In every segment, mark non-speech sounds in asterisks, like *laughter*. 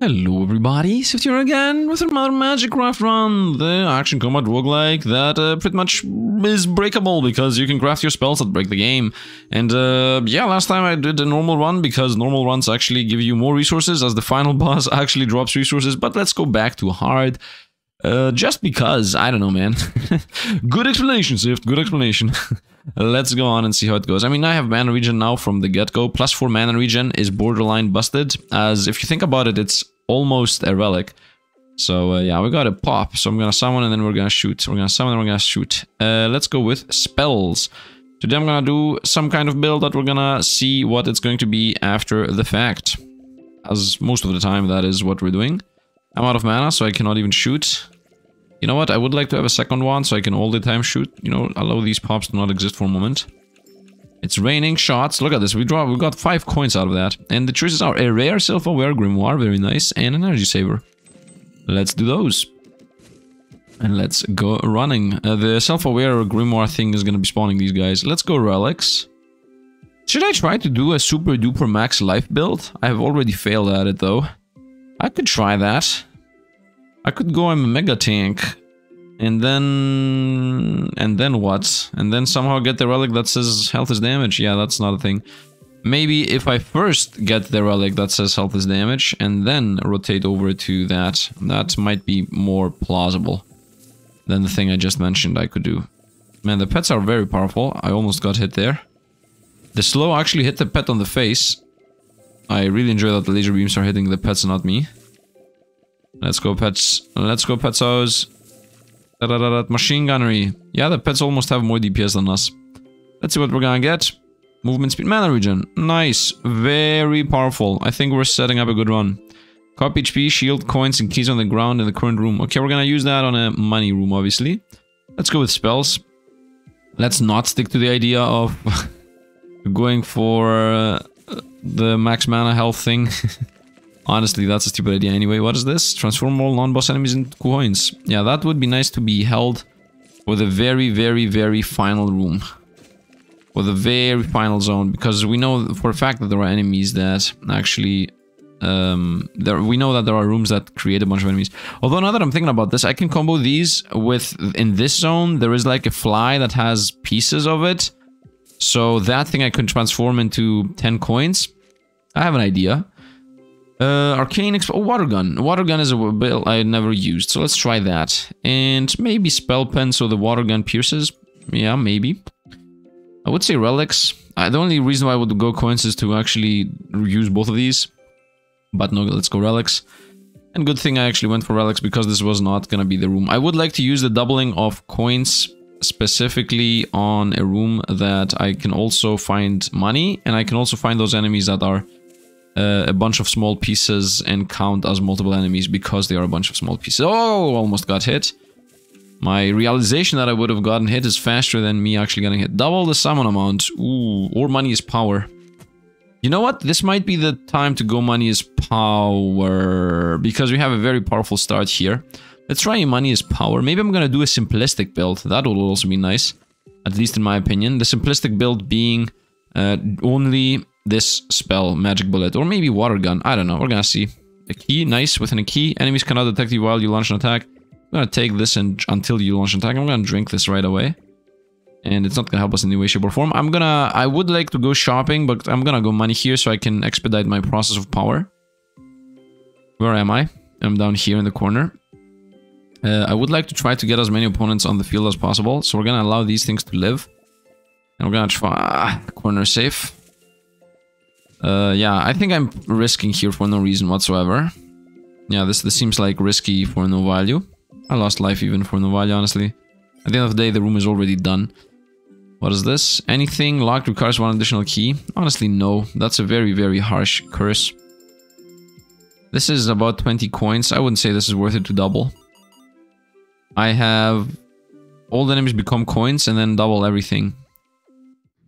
Hello everybody, Sifd here again with another Magicraft run, the action combat roguelike that uh, pretty much is breakable because you can craft your spells that break the game. And uh, yeah, last time I did a normal run because normal runs actually give you more resources as the final *laughs* boss actually drops resources, but let's go back to hard. Uh, just because, I don't know man. *laughs* good explanation Sifd, good explanation. *laughs* Let's go on and see how it goes. I mean, I have mana regen now from the get-go. Plus 4 mana regen is borderline busted, as if you think about it, it's almost a relic. So uh, yeah, we got a pop. So I'm gonna summon and then we're gonna shoot. We're gonna summon and we're gonna shoot. Uh, let's go with spells. Today I'm gonna do some kind of build that we're gonna see what it's going to be after the fact. As most of the time, that is what we're doing. I'm out of mana, so I cannot even shoot. You know what? I would like to have a second one so I can all the time shoot. You know, allow these pops to not exist for a moment. It's raining shots. Look at this. We draw. We got five coins out of that. And the choices are a rare self-aware grimoire, very nice, and an energy saver. Let's do those. And let's go running. Uh, the self-aware grimoire thing is going to be spawning these guys. Let's go relics. Should I try to do a super duper max life build? I have already failed at it though. I could try that. I could go a mega tank. And then... And then what? And then somehow get the relic that says health is damage? Yeah, that's not a thing. Maybe if I first get the relic that says health is damage, and then rotate over to that, that might be more plausible than the thing I just mentioned I could do. Man, the pets are very powerful. I almost got hit there. The slow actually hit the pet on the face. I really enjoy that the laser beams are hitting the pets, and not me. Let's go pets. Let's go petsos. Da -da -da Machine gunnery. Yeah, the pets almost have more DPS than us. Let's see what we're gonna get. Movement speed, mana regen. Nice. Very powerful. I think we're setting up a good run. Cop HP, shield, coins, and keys on the ground in the current room. Okay, we're gonna use that on a money room, obviously. Let's go with spells. Let's not stick to the idea of *laughs* going for uh, the max mana health thing. *laughs* Honestly, that's a stupid idea anyway. What is this? Transform all non-boss enemies into coins. Yeah, that would be nice to be held for the very, very, very final room. For the very final zone. Because we know for a fact that there are enemies that actually... Um, there, we know that there are rooms that create a bunch of enemies. Although now that I'm thinking about this, I can combo these with... In this zone, there is like a fly that has pieces of it. So that thing I can transform into 10 coins. I have an idea. Uh, arcane exp- oh, water gun. Water gun is a bill I never used, so let's try that. And maybe spell pen so the water gun pierces. Yeah, maybe. I would say relics. Uh, the only reason why I would go coins is to actually use both of these. But no, let's go relics. And good thing I actually went for relics because this was not gonna be the room. I would like to use the doubling of coins specifically on a room that I can also find money and I can also find those enemies that are uh, a bunch of small pieces and count as multiple enemies because they are a bunch of small pieces. Oh, almost got hit. My realization that I would have gotten hit is faster than me actually getting hit. Double the summon amount. Ooh, or money is power. You know what? This might be the time to go money is power. Because we have a very powerful start here. Let's try money is power. Maybe I'm gonna do a simplistic build. That will also be nice. At least in my opinion. The simplistic build being uh, only this spell, Magic Bullet, or maybe Water Gun. I don't know. We're gonna see. A key, nice. Within a key, enemies cannot detect you while you launch an attack. I'm gonna take this and until you launch an attack. I'm gonna drink this right away. And it's not gonna help us in any way, shape, or form. I'm gonna... I would like to go shopping, but I'm gonna go money here so I can expedite my process of power. Where am I? I'm down here in the corner. Uh, I would like to try to get as many opponents on the field as possible. So we're gonna allow these things to live. And we're gonna try... Ah, corner safe. Uh, yeah, I think I'm risking here for no reason whatsoever. Yeah, this, this seems like risky for no value. I lost life even for no value, honestly. At the end of the day, the room is already done. What is this? Anything locked requires one additional key? Honestly, no. That's a very, very harsh curse. This is about 20 coins. I wouldn't say this is worth it to double. I have the enemies become coins and then double everything.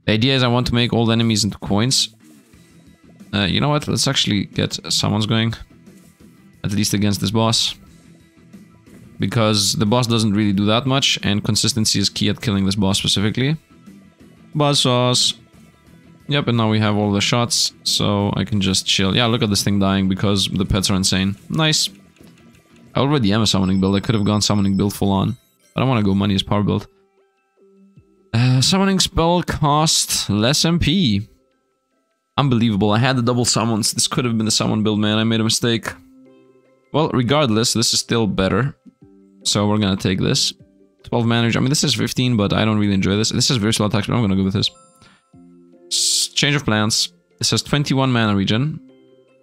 The idea is I want to make the enemies into coins. Uh, you know what? Let's actually get summons going. At least against this boss. Because the boss doesn't really do that much, and consistency is key at killing this boss specifically. Boss sauce. Yep, and now we have all the shots, so I can just chill. Yeah, look at this thing dying because the pets are insane. Nice. I already am a summoning build. I could have gone summoning build full on. I want to go money as power build. Uh, summoning spell cost less MP. Unbelievable. I had the double summons. This could have been the summon build, man. I made a mistake. Well, regardless, this is still better. So we're gonna take this. 12 mana. I mean, this is 15, but I don't really enjoy this. This is very slow attack, but I'm gonna go with this. S change of plans. This has 21 mana regen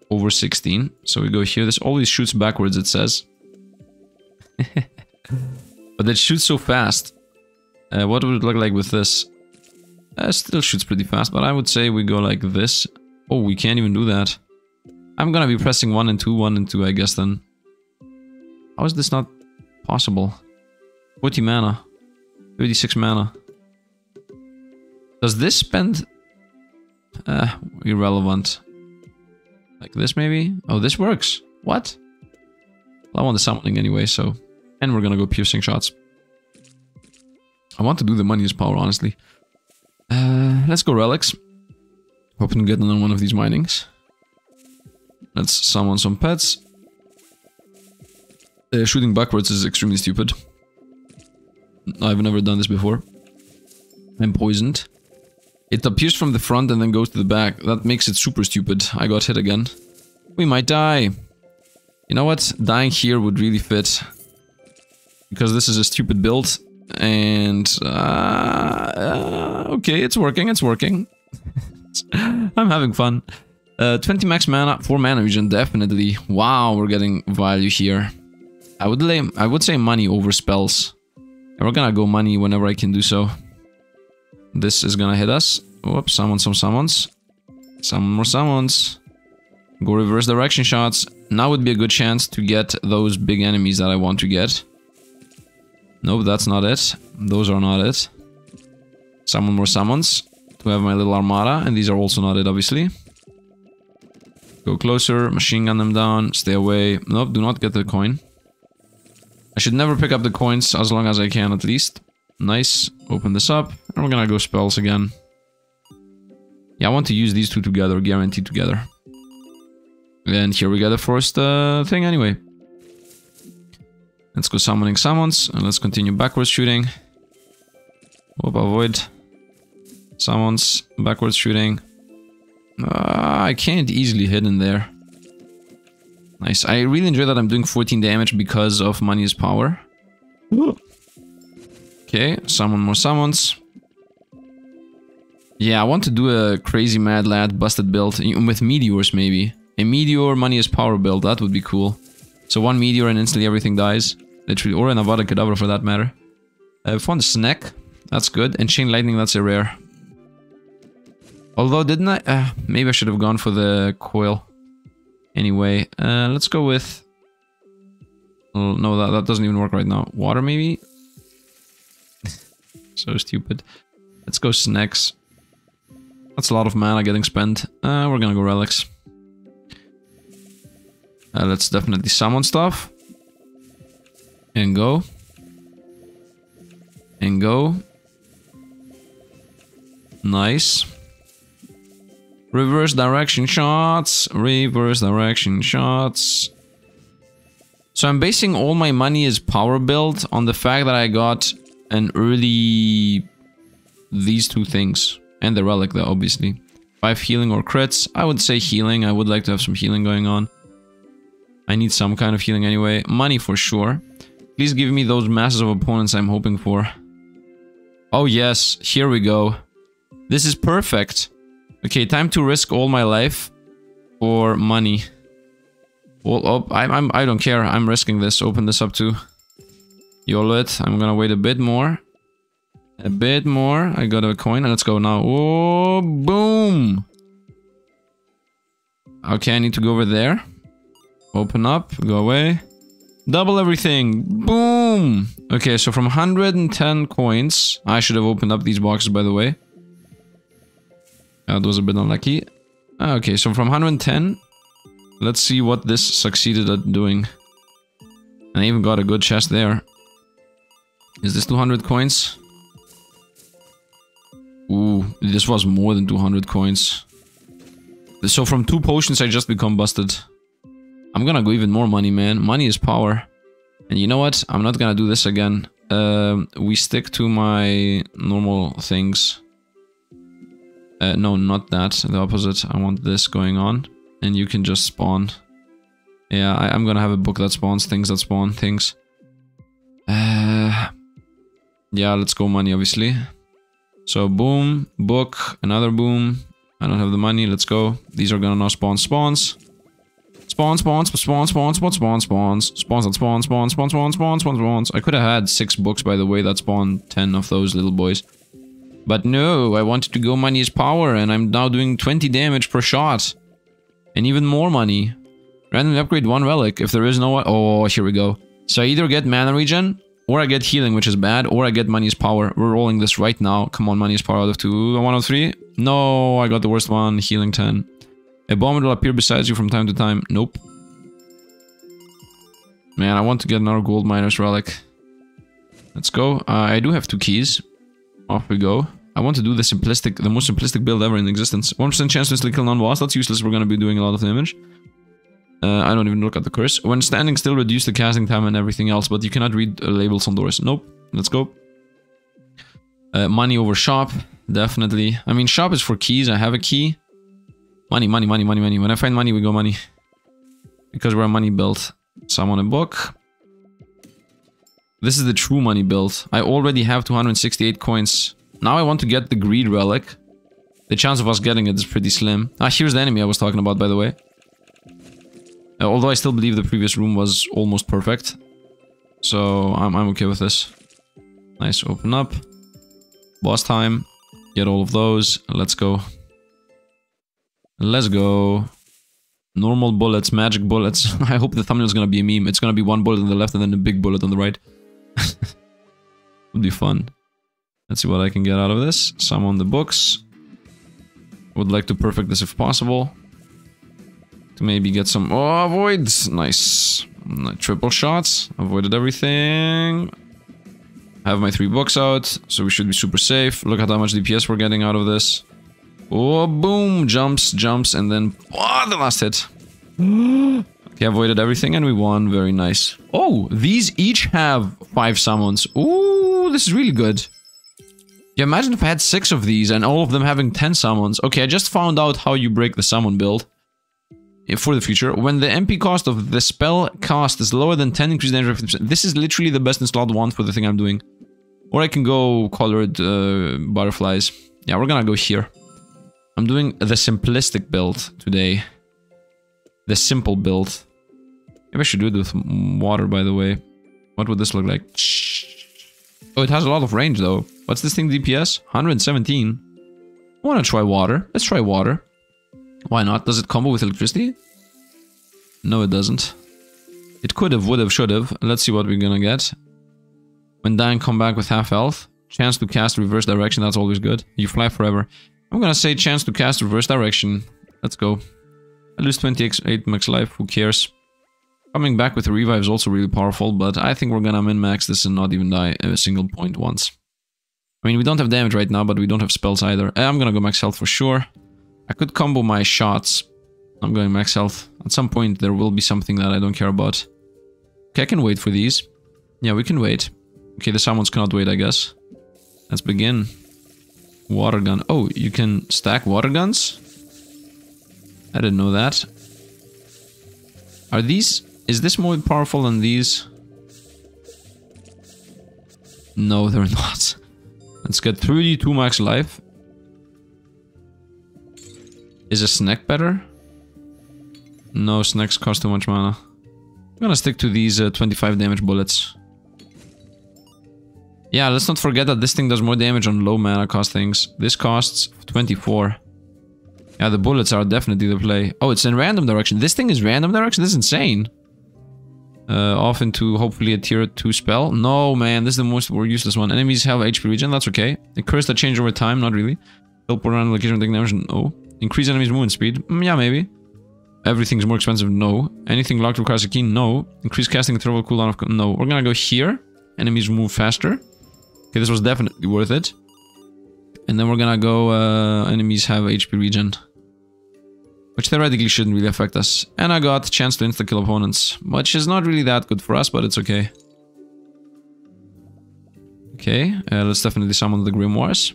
over 16. So we go here. This always shoots backwards, it says. *laughs* but it shoots so fast. Uh, what would it look like with this? Uh, still shoots pretty fast, but I would say we go like this. Oh, we can't even do that. I'm gonna be pressing 1 and 2, 1 and 2, I guess then. How is this not possible? 40 mana. 36 mana. Does this spend... Uh, irrelevant. Like this maybe? Oh, this works. What? Well, I want the summoning anyway, so... And we're gonna go piercing shots. I want to do the money as power, honestly. Uh, let's go relics. Hoping to get another one of these minings. Let's summon some pets. Uh, shooting backwards is extremely stupid. I've never done this before. I'm poisoned. It appears from the front and then goes to the back. That makes it super stupid. I got hit again. We might die. You know what? Dying here would really fit. Because this is a stupid build. And... Uh, uh, okay, it's working, it's working. *laughs* I'm having fun. Uh, 20 max mana, 4 mana regen, definitely. Wow, we're getting value here. I would lay, I would say money over spells. And we're gonna go money whenever I can do so. This is gonna hit us. Whoops, summon some summons. Some more summons. Go reverse direction shots. Now would be a good chance to get those big enemies that I want to get. Nope, that's not it. Those are not it. Summon more summons to have my little armada, and these are also not it, obviously. Go closer, machine gun them down, stay away. Nope, do not get the coin. I should never pick up the coins as long as I can at least. Nice. Open this up. And we're gonna go spells again. Yeah, I want to use these two together, guaranteed together. And here we get the first uh, thing anyway. Let's go summoning summons, and let's continue backwards shooting. Hope avoid. Summons, backwards shooting. Uh, I can't easily hit in there. Nice. I really enjoy that I'm doing 14 damage because of money's power. Okay, summon more summons. Yeah, I want to do a crazy mad lad busted build with meteors maybe. A meteor money's power build, that would be cool. So one meteor and instantly everything dies. Literally, or an Avada Kedavra for that matter. I found a snack, that's good. And chain lightning, that's a rare. Although, didn't I? Uh, maybe I should have gone for the coil. Anyway, uh, let's go with... No, that, that doesn't even work right now. Water, maybe? *laughs* so stupid. Let's go snacks. That's a lot of mana getting spent. Uh, we're gonna go relics. Uh, let's definitely summon stuff. And go. And go. Nice. Reverse direction shots. Reverse direction shots. So I'm basing all my money as power build on the fact that I got an early... These two things. And the relic though, obviously. 5 healing or crits. I would say healing. I would like to have some healing going on. I need some kind of healing anyway. Money for sure. Please give me those masses of opponents I'm hoping for. Oh yes, here we go. This is perfect. Okay, time to risk all my life for money. Well, oh, I'm, I'm, I don't care. I'm risking this. Open this up too. YOLO. I'm gonna wait a bit more. A bit more. I got a coin. Let's go now. Oh, boom. Okay, I need to go over there. Open up. Go away. Double everything. Boom. Okay, so from 110 coins, I should have opened up these boxes, by the way. That was a bit unlucky. Ah, okay, so from 110, let's see what this succeeded at doing. And I even got a good chest there. Is this 200 coins? Ooh, this was more than 200 coins. So from two potions, I just become busted. I'm gonna go even more money, man. Money is power. And you know what? I'm not gonna do this again. Um, we stick to my normal things. Uh, no, not that. The opposite. I want this going on. And you can just spawn. Yeah, I, am gonna have a book that spawns things that spawn things. Uh, yeah, let's go money, obviously. So boom, book, another boom. I don't have the money, let's go. These are gonna now spawn spawns. Spawn, spawn, spawn, spawn, spawn, spawn, spawns. Spawns and spawn, spawn, spawn, spawn, spawn, spawn, spawns. I could have had six books, by the way, that spawn 10 of those little boys. But no, I wanted to go money is power, and I'm now doing 20 damage per shot. And even more money. Randomly upgrade one relic. If there is no one... Oh, here we go. So I either get mana regen, or I get healing, which is bad, or I get money's power. We're rolling this right now. Come on, money's power out of two. One of three? No, I got the worst one. Healing 10. A bomb will appear beside you from time to time. Nope. Man, I want to get another gold miner's relic. Let's go. Uh, I do have two keys. Off we go. I want to do the simplistic, the most simplistic build ever in existence. 1% chance to kill non-boss. That's useless. We're going to be doing a lot of damage. Uh, I don't even look at the curse. When standing still, reduce the casting time and everything else, but you cannot read uh, labels on doors. Nope. Let's go. Uh, money over shop, definitely. I mean, shop is for keys. I have a key. Money, money, money, money, money. When I find money, we go money. Because we're a money build. So I'm on a book. This is the true money build. I already have 268 coins. Now I want to get the greed relic. The chance of us getting it is pretty slim. Ah, here's the enemy I was talking about, by the way. Uh, although I still believe the previous room was almost perfect. So I'm, I'm okay with this. Nice, open up. Boss time. Get all of those. Let's go. Let's go. Normal bullets, magic bullets. *laughs* I hope the thumbnail is gonna be a meme. It's gonna be one bullet on the left and then a big bullet on the right. *laughs* Would be fun. Let's see what I can get out of this. Some on the books. Would like to perfect this if possible to maybe get some... Oh, avoid! Nice. Triple shots. Avoided everything. Have my three books out, so we should be super safe. Look at how much DPS we're getting out of this. Oh, boom! Jumps, jumps, and then... Oh, the last hit. *gasps* okay, avoided everything and we won. Very nice. Oh, these each have five summons. Ooh, this is really good. Yeah, imagine if I had six of these and all of them having 10 summons. Okay, I just found out how you break the summon build for the future. When the MP cost of the spell cast is lower than 10, increase danger 50%. This is literally the best in slot 1 for the thing I'm doing. Or I can go colored uh, butterflies. Yeah, we're gonna go here. I'm doing the simplistic build today. The simple build. Maybe I should do it with water, by the way. What would this look like? Oh, it has a lot of range, though. What's this thing DPS? 117. I want to try water. Let's try water. Why not? Does it combo with electricity? No, it doesn't. It could have, would have, should have. Let's see what we're gonna get. When dying, come back with half health. Chance to cast reverse direction, that's always good. You fly forever. I'm gonna say chance to cast reverse direction. Let's go. I lose 28 max life, who cares? Coming back with a revive is also really powerful, but I think we're gonna min-max this and not even die a single point once. I mean, we don't have damage right now, but we don't have spells either. Eh, I'm gonna go max health for sure. I could combo my shots. I'm going max health. At some point there will be something that I don't care about. Okay, I can wait for these. Yeah, we can wait. Okay, the summons cannot wait, I guess. Let's begin. Water gun. Oh, you can stack water guns? I didn't know that. Are these... Is this more powerful than these? No, *laughs* they're not. Let's get 32 max life. Is a snack better? No, snacks cost too much mana. I'm gonna stick to these uh, 25 damage bullets. Yeah, let's not forget that this thing does more damage on low mana cost things. This costs 24. Yeah, the bullets are definitely the play. Oh, it's in random direction. This thing is random direction? This is insane. Uh, off into hopefully a tier 2 spell. No, man, this is the most useless one. Enemies have HP regen, that's okay. The curse that change over time, not really. Teleport around location, take damage, no. Increase enemies movement speed? Mm, yeah, maybe. Everything's more expensive? No. Anything locked requires a key? No. Increase casting interval cooldown of... No. We're gonna go here. Enemies move faster. Okay, this was definitely worth it. and then we're gonna go uh, enemies have HP regen. Which theoretically shouldn't really affect us. And I got chance to insta-kill opponents, which is not really that good for us, but it's okay. Okay, uh, let's definitely summon the Grimoires.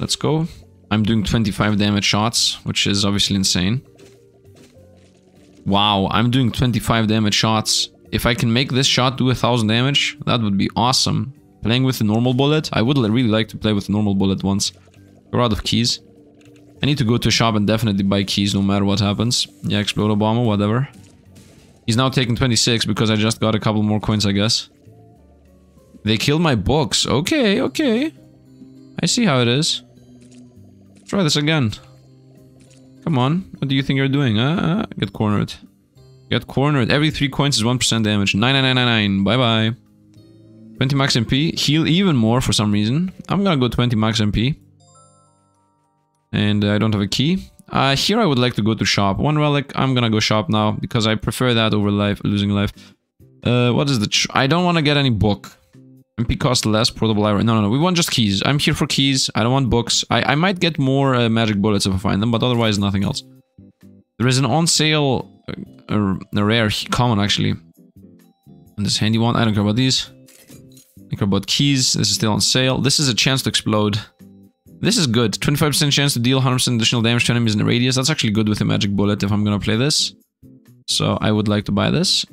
Let's go. I'm doing 25 damage shots, which is obviously insane. Wow, I'm doing 25 damage shots. If I can make this shot do a 1000 damage, that would be awesome. Playing with the normal bullet, I would really like to play with the normal bullet once. We're out of keys. I need to go to a shop and definitely buy keys no matter what happens. Yeah, explode Obama, whatever. He's now taking 26 because I just got a couple more coins, I guess. They killed my books. Okay, okay. I see how it is. Try this again. Come on. What do you think you're doing? Uh, get cornered. Get cornered. Every 3 coins is 1% damage. 9999. Bye-bye. 20 max MP. Heal even more for some reason. I'm gonna go 20 max MP. And I don't have a key. Uh, here I would like to go to shop. One relic, I'm gonna go shop now. Because I prefer that over life, losing life. Uh, what is the... I don't want to get any book. MP cost less, portable iron. No, no, no. We want just keys. I'm here for keys. I don't want books. I, I might get more uh, magic bullets if I find them, but otherwise nothing else. There is an on sale, uh, a rare common actually. And this handy one. I don't care about these. I care about keys. This is still on sale. This is a chance to explode. This is good. 25% chance to deal 100% additional damage to enemies in the radius. That's actually good with a magic bullet if I'm gonna play this. So I would like to buy this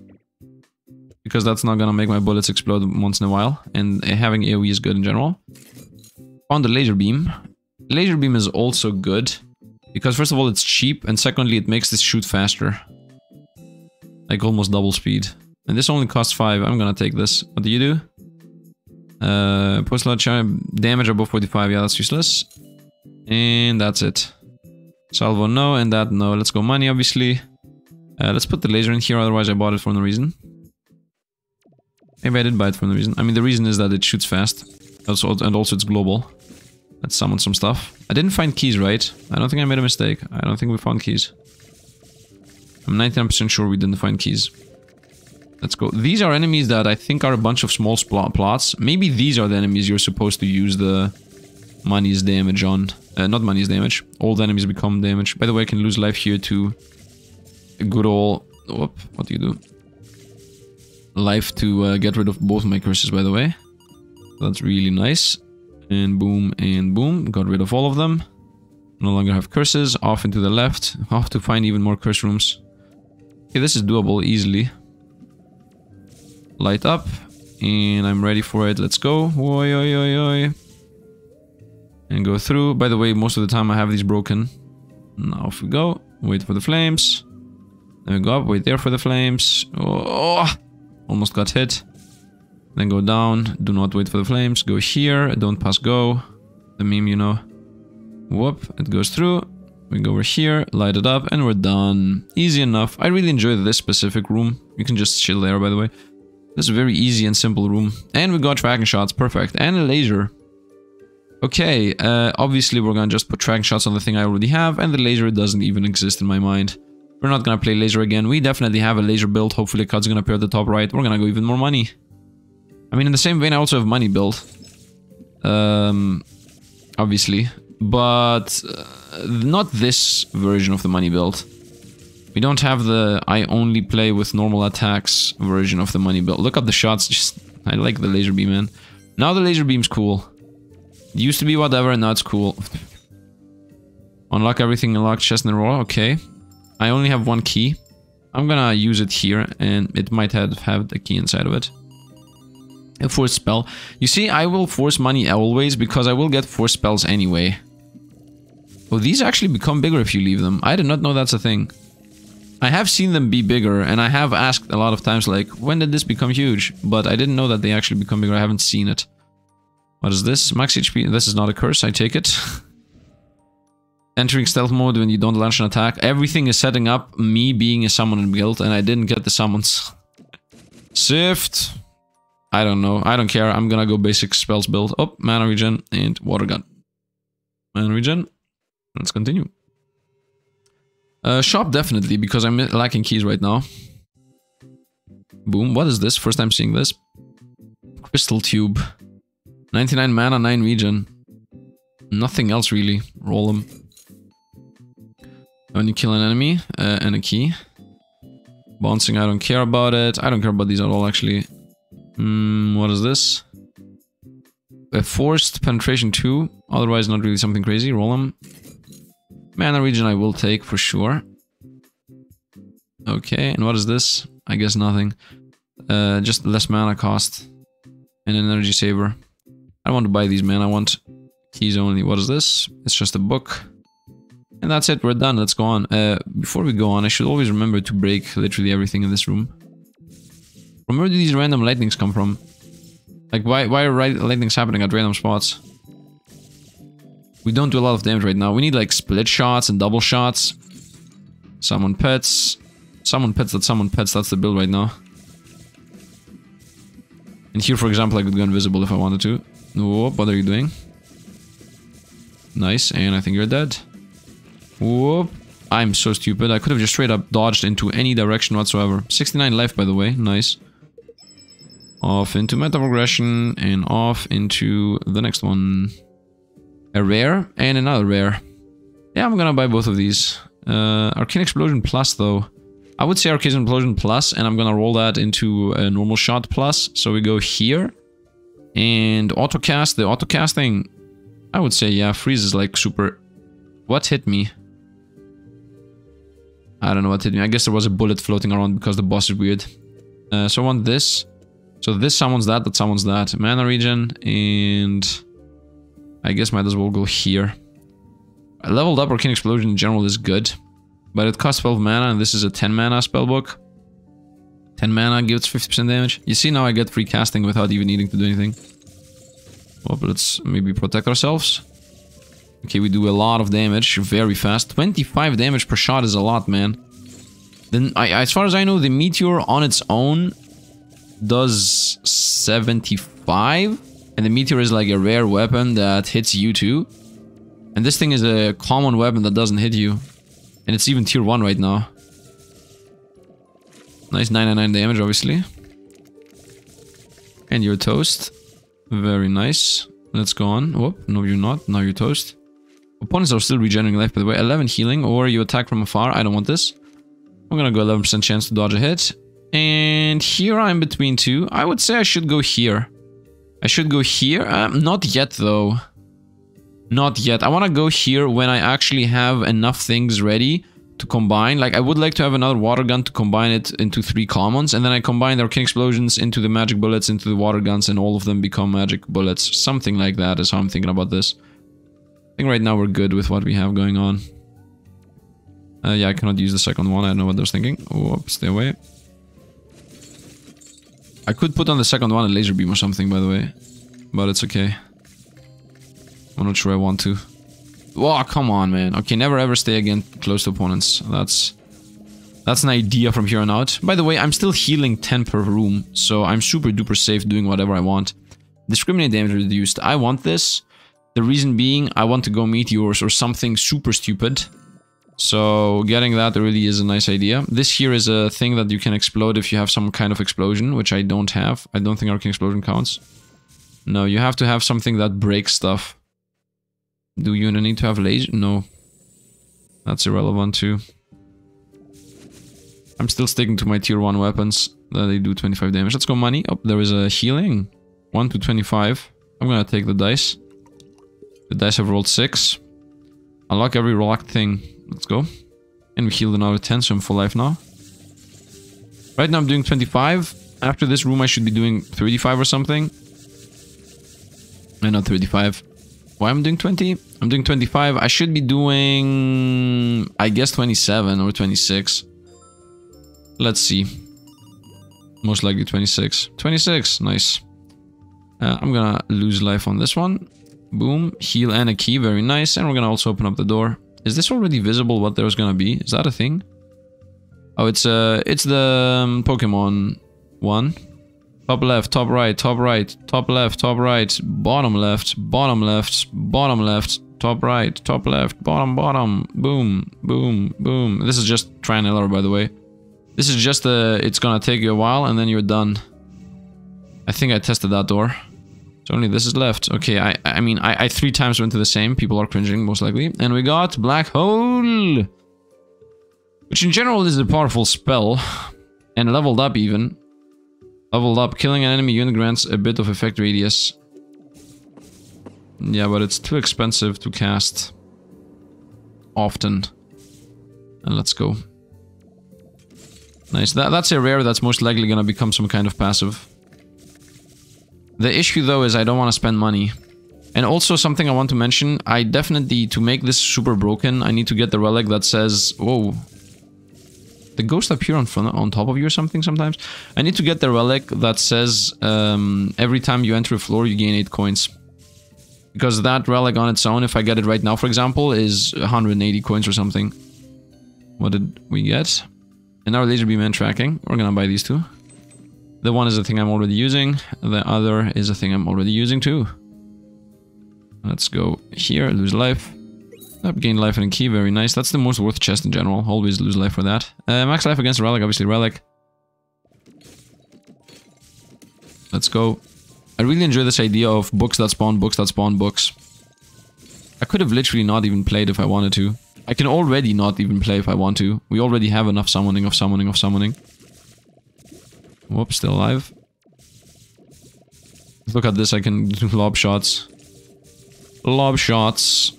because that's not gonna make my bullets explode once in a while, and having AoE is good in general. On the laser beam. Laser beam is also good, because first of all it's cheap, and secondly it makes this shoot faster. Like almost double speed. And this only costs 5, I'm gonna take this. What do you do? Uh, post lot damage above 45, yeah that's useless. And that's it. Salvo no, and that no. Let's go money obviously. Uh, let's put the laser in here, otherwise I bought it for no reason. Maybe I did buy it for no reason. I mean, the reason is that it shoots fast. Also, and also it's global. Let's summon some stuff. I didn't find keys, right? I don't think I made a mistake. I don't think we found keys. I'm 99% sure we didn't find keys. Let's go. These are enemies that I think are a bunch of small plots. Maybe these are the enemies you're supposed to use the money's damage on. Uh, not money's damage. Old enemies become damage. By the way, I can lose life here to a good old... Whoop, what do you do? life to uh, get rid of both my curses, by the way. That's really nice. And boom, and boom. Got rid of all of them. No longer have curses. Off into the left. Off to find even more curse rooms. Okay, this is doable easily. Light up. And I'm ready for it. Let's go. Oi, oi, oi, oi. And go through. By the way, most of the time I have these broken. Now off we go. Wait for the flames. Then we go up. Wait there for the flames. Oh! Almost got hit. Then go down. Do not wait for the flames. Go here. Don't pass go. The meme, you know. Whoop. It goes through. We go over here, light it up, and we're done. Easy enough. I really enjoy this specific room. You can just chill there, by the way. This is a very easy and simple room. And we got tracking shots. Perfect. And a laser. Okay, uh, obviously we're gonna just put tracking shots on the thing I already have, and the laser doesn't even exist in my mind. We're not gonna play laser again. We definitely have a laser build. Hopefully CUD's gonna appear at the top right. We're gonna go even more money. I mean, in the same vein, I also have money build. Um, obviously. But uh, not this version of the money build. We don't have the I only play with normal attacks version of the money build. Look at the shots. Just I like the laser beam, man. Now the laser beam's cool. It used to be whatever, and now it's cool. Unlock everything, unlock chest in a row. Okay. I only have one key. I'm gonna use it here and it might have, have the key inside of it. A force spell. You see, I will force money always because I will get force spells anyway. Oh, these actually become bigger if you leave them. I did not know that's a thing. I have seen them be bigger and I have asked a lot of times like, when did this become huge? But I didn't know that they actually become bigger. I haven't seen it. What is this? Max HP. This is not a curse. I take it. *laughs* entering stealth mode when you don't launch an attack. Everything is setting up me being a summon guild and I didn't get the summons. *laughs* Sifd. I don't know. I don't care. I'm gonna go basic spells build. Oh, mana regen and water gun. Mana regen. Let's continue. Uh, shop definitely because I'm lacking keys right now. Boom. What is this? First time seeing this. Crystal tube. 99 mana, 9 regen. Nothing else really. Roll them. When you kill an enemy, uh, and a key. Bouncing, I don't care about it. I don't care about these at all, actually. Mm, what is this? A forced penetration 2. Otherwise, not really something crazy. Roll them. Mana regen I will take for sure. Okay, and what is this? I guess nothing. Uh, just less mana cost. And an energy saver. I don't want to buy these, man. I want keys only. What is this? It's just a book. And that's it. We're done. Let's go on. Uh, before we go on, I should always remember to break literally everything in this room. From where do these random lightnings come from? Like, why, why are lightnings happening at random spots? We don't do a lot of damage right now. We need, like, split shots and double shots. Summon pets. Summon pets that summon pets. That's the build right now. And here, for example, I could go invisible if I wanted to. Whoop, what are you doing? Nice, and I think you're dead. Whoop. I'm so stupid. I could have just straight up dodged into any direction whatsoever. 69 life, by the way. Nice. Off into meta progression and off into the next one. A rare and another rare. Yeah, I'm gonna buy both of these. Uh, Arcane Explosion Plus, though. I would say Arcane Explosion Plus, and I'm gonna roll that into a normal shot plus. So we go here. And autocast, the autocasting, I would say, yeah, freeze is like super... What hit me? I don't know what hit me. I guess there was a bullet floating around because the boss is weird. Uh, so I want this. So this summons that, that summons that. Mana regen, and... I guess might as well go here. A leveled up Arcane Explosion in general is good. But it costs 12 mana, and this is a 10 mana spellbook. 10 mana gives 50% damage. You see now I get free casting without even needing to do anything. Well, let's maybe protect ourselves. Okay, we do a lot of damage very fast. 25 damage per shot is a lot, man. Then, I, as far as I know, the Meteor on its own does 75. And the Meteor is like a rare weapon that hits you too. And this thing is a common weapon that doesn't hit you. And it's even tier 1 right now. Nice 999 damage, obviously. And you're toast. Very nice. Let's go on. Whoop, no you're not. Now you're toast. Opponents are still regenerating life, by the way. 11 healing, or you attack from afar. I don't want this. I'm gonna go 11% chance to dodge a hit. And here I'm between two. I would say I should go here. I should go here. Um, not yet, though. Not yet. I want to go here when I actually have enough things ready to combine. Like, I would like to have another water gun to combine it into three commons. And then I combine the arcane explosions into the magic bullets, into the water guns, and all of them become magic bullets. Something like that is how I'm thinking about this. I think right now we're good with what we have going on. Uh, yeah, I cannot use the second one. I don't know what I was thinking. Oh, stay away. I could put on the second one a laser beam or something, by the way. But it's okay. I'm not sure I want to. Oh, come on, man. Okay, never ever stay again close to opponents. That's... That's an idea from here on out. By the way, I'm still healing 10 per room, so I'm super duper safe doing whatever I want. Discriminate damage reduced. I want this. The reason being, I want to go meteors or something super stupid. So getting that really is a nice idea. This here is a thing that you can explode if you have some kind of explosion, which I don't have. I don't think Arcane Explosion counts. No, you have to have something that breaks stuff. Do you need to have laser? No. That's irrelevant too. I'm still sticking to my tier 1 weapons that they do 25 damage. Let's go money. Oh, there is a healing. 1 to 25. I'm gonna take the dice. The dice have rolled 6. Unlock every locked thing. Let's go. And we healed another 10, so I'm full life now. Right now I'm doing 25. After this room I should be doing 35 or something. And not 35. Why am I doing 20? I'm doing 25. I should be doing... I guess 27 or 26. Let's see. Most likely 26. 26, nice. Uh, I'm gonna lose life on this one. Boom, heal and a key, very nice. And we're gonna also open up the door. Is this already visible what there's gonna be? Is that a thing? Oh, it's uh, it's the um, Pokemon one. Top left, top right, top right, top left, top right, bottom left, bottom left, bottom left, top right, top left, bottom, bottom, boom, boom, boom. This is just trial and by the way. This is just a, uh, it's gonna take you a while and then you're done. I think I tested that door. So only this is left. Okay, I I mean, I, I three times went to the same. People are cringing, most likely. And we got Black Hole! Which in general is a powerful spell. And leveled up even. Leveled up. Killing an enemy unit grants a bit of effect radius. Yeah, but it's too expensive to cast. Often. And let's go. Nice. That, that's a rare that's most likely gonna become some kind of passive. The issue though is I don't want to spend money. And also something I want to mention, I definitely, to make this super broken, I need to get the relic that says, whoa, the ghost appear on front on top of you or something sometimes. I need to get the relic that says um, every time you enter a floor you gain 8 coins. Because that relic on its own, if I get it right now for example, is 180 coins or something. What did we get? And our laser beam and tracking. We're gonna buy these two. The one is a thing I'm already using. The other is a thing I'm already using too. Let's go here, lose life. Up, gain life and a key, very nice. That's the most worth chest in general. Always lose life for that. Uh, max life against relic, obviously relic. Let's go. I really enjoy this idea of books that spawn, books that spawn, books. I could have literally not even played if I wanted to. I can already not even play if I want to. We already have enough summoning of summoning of summoning. Whoops, still alive. Look at this, I can do lob shots. Lob shots.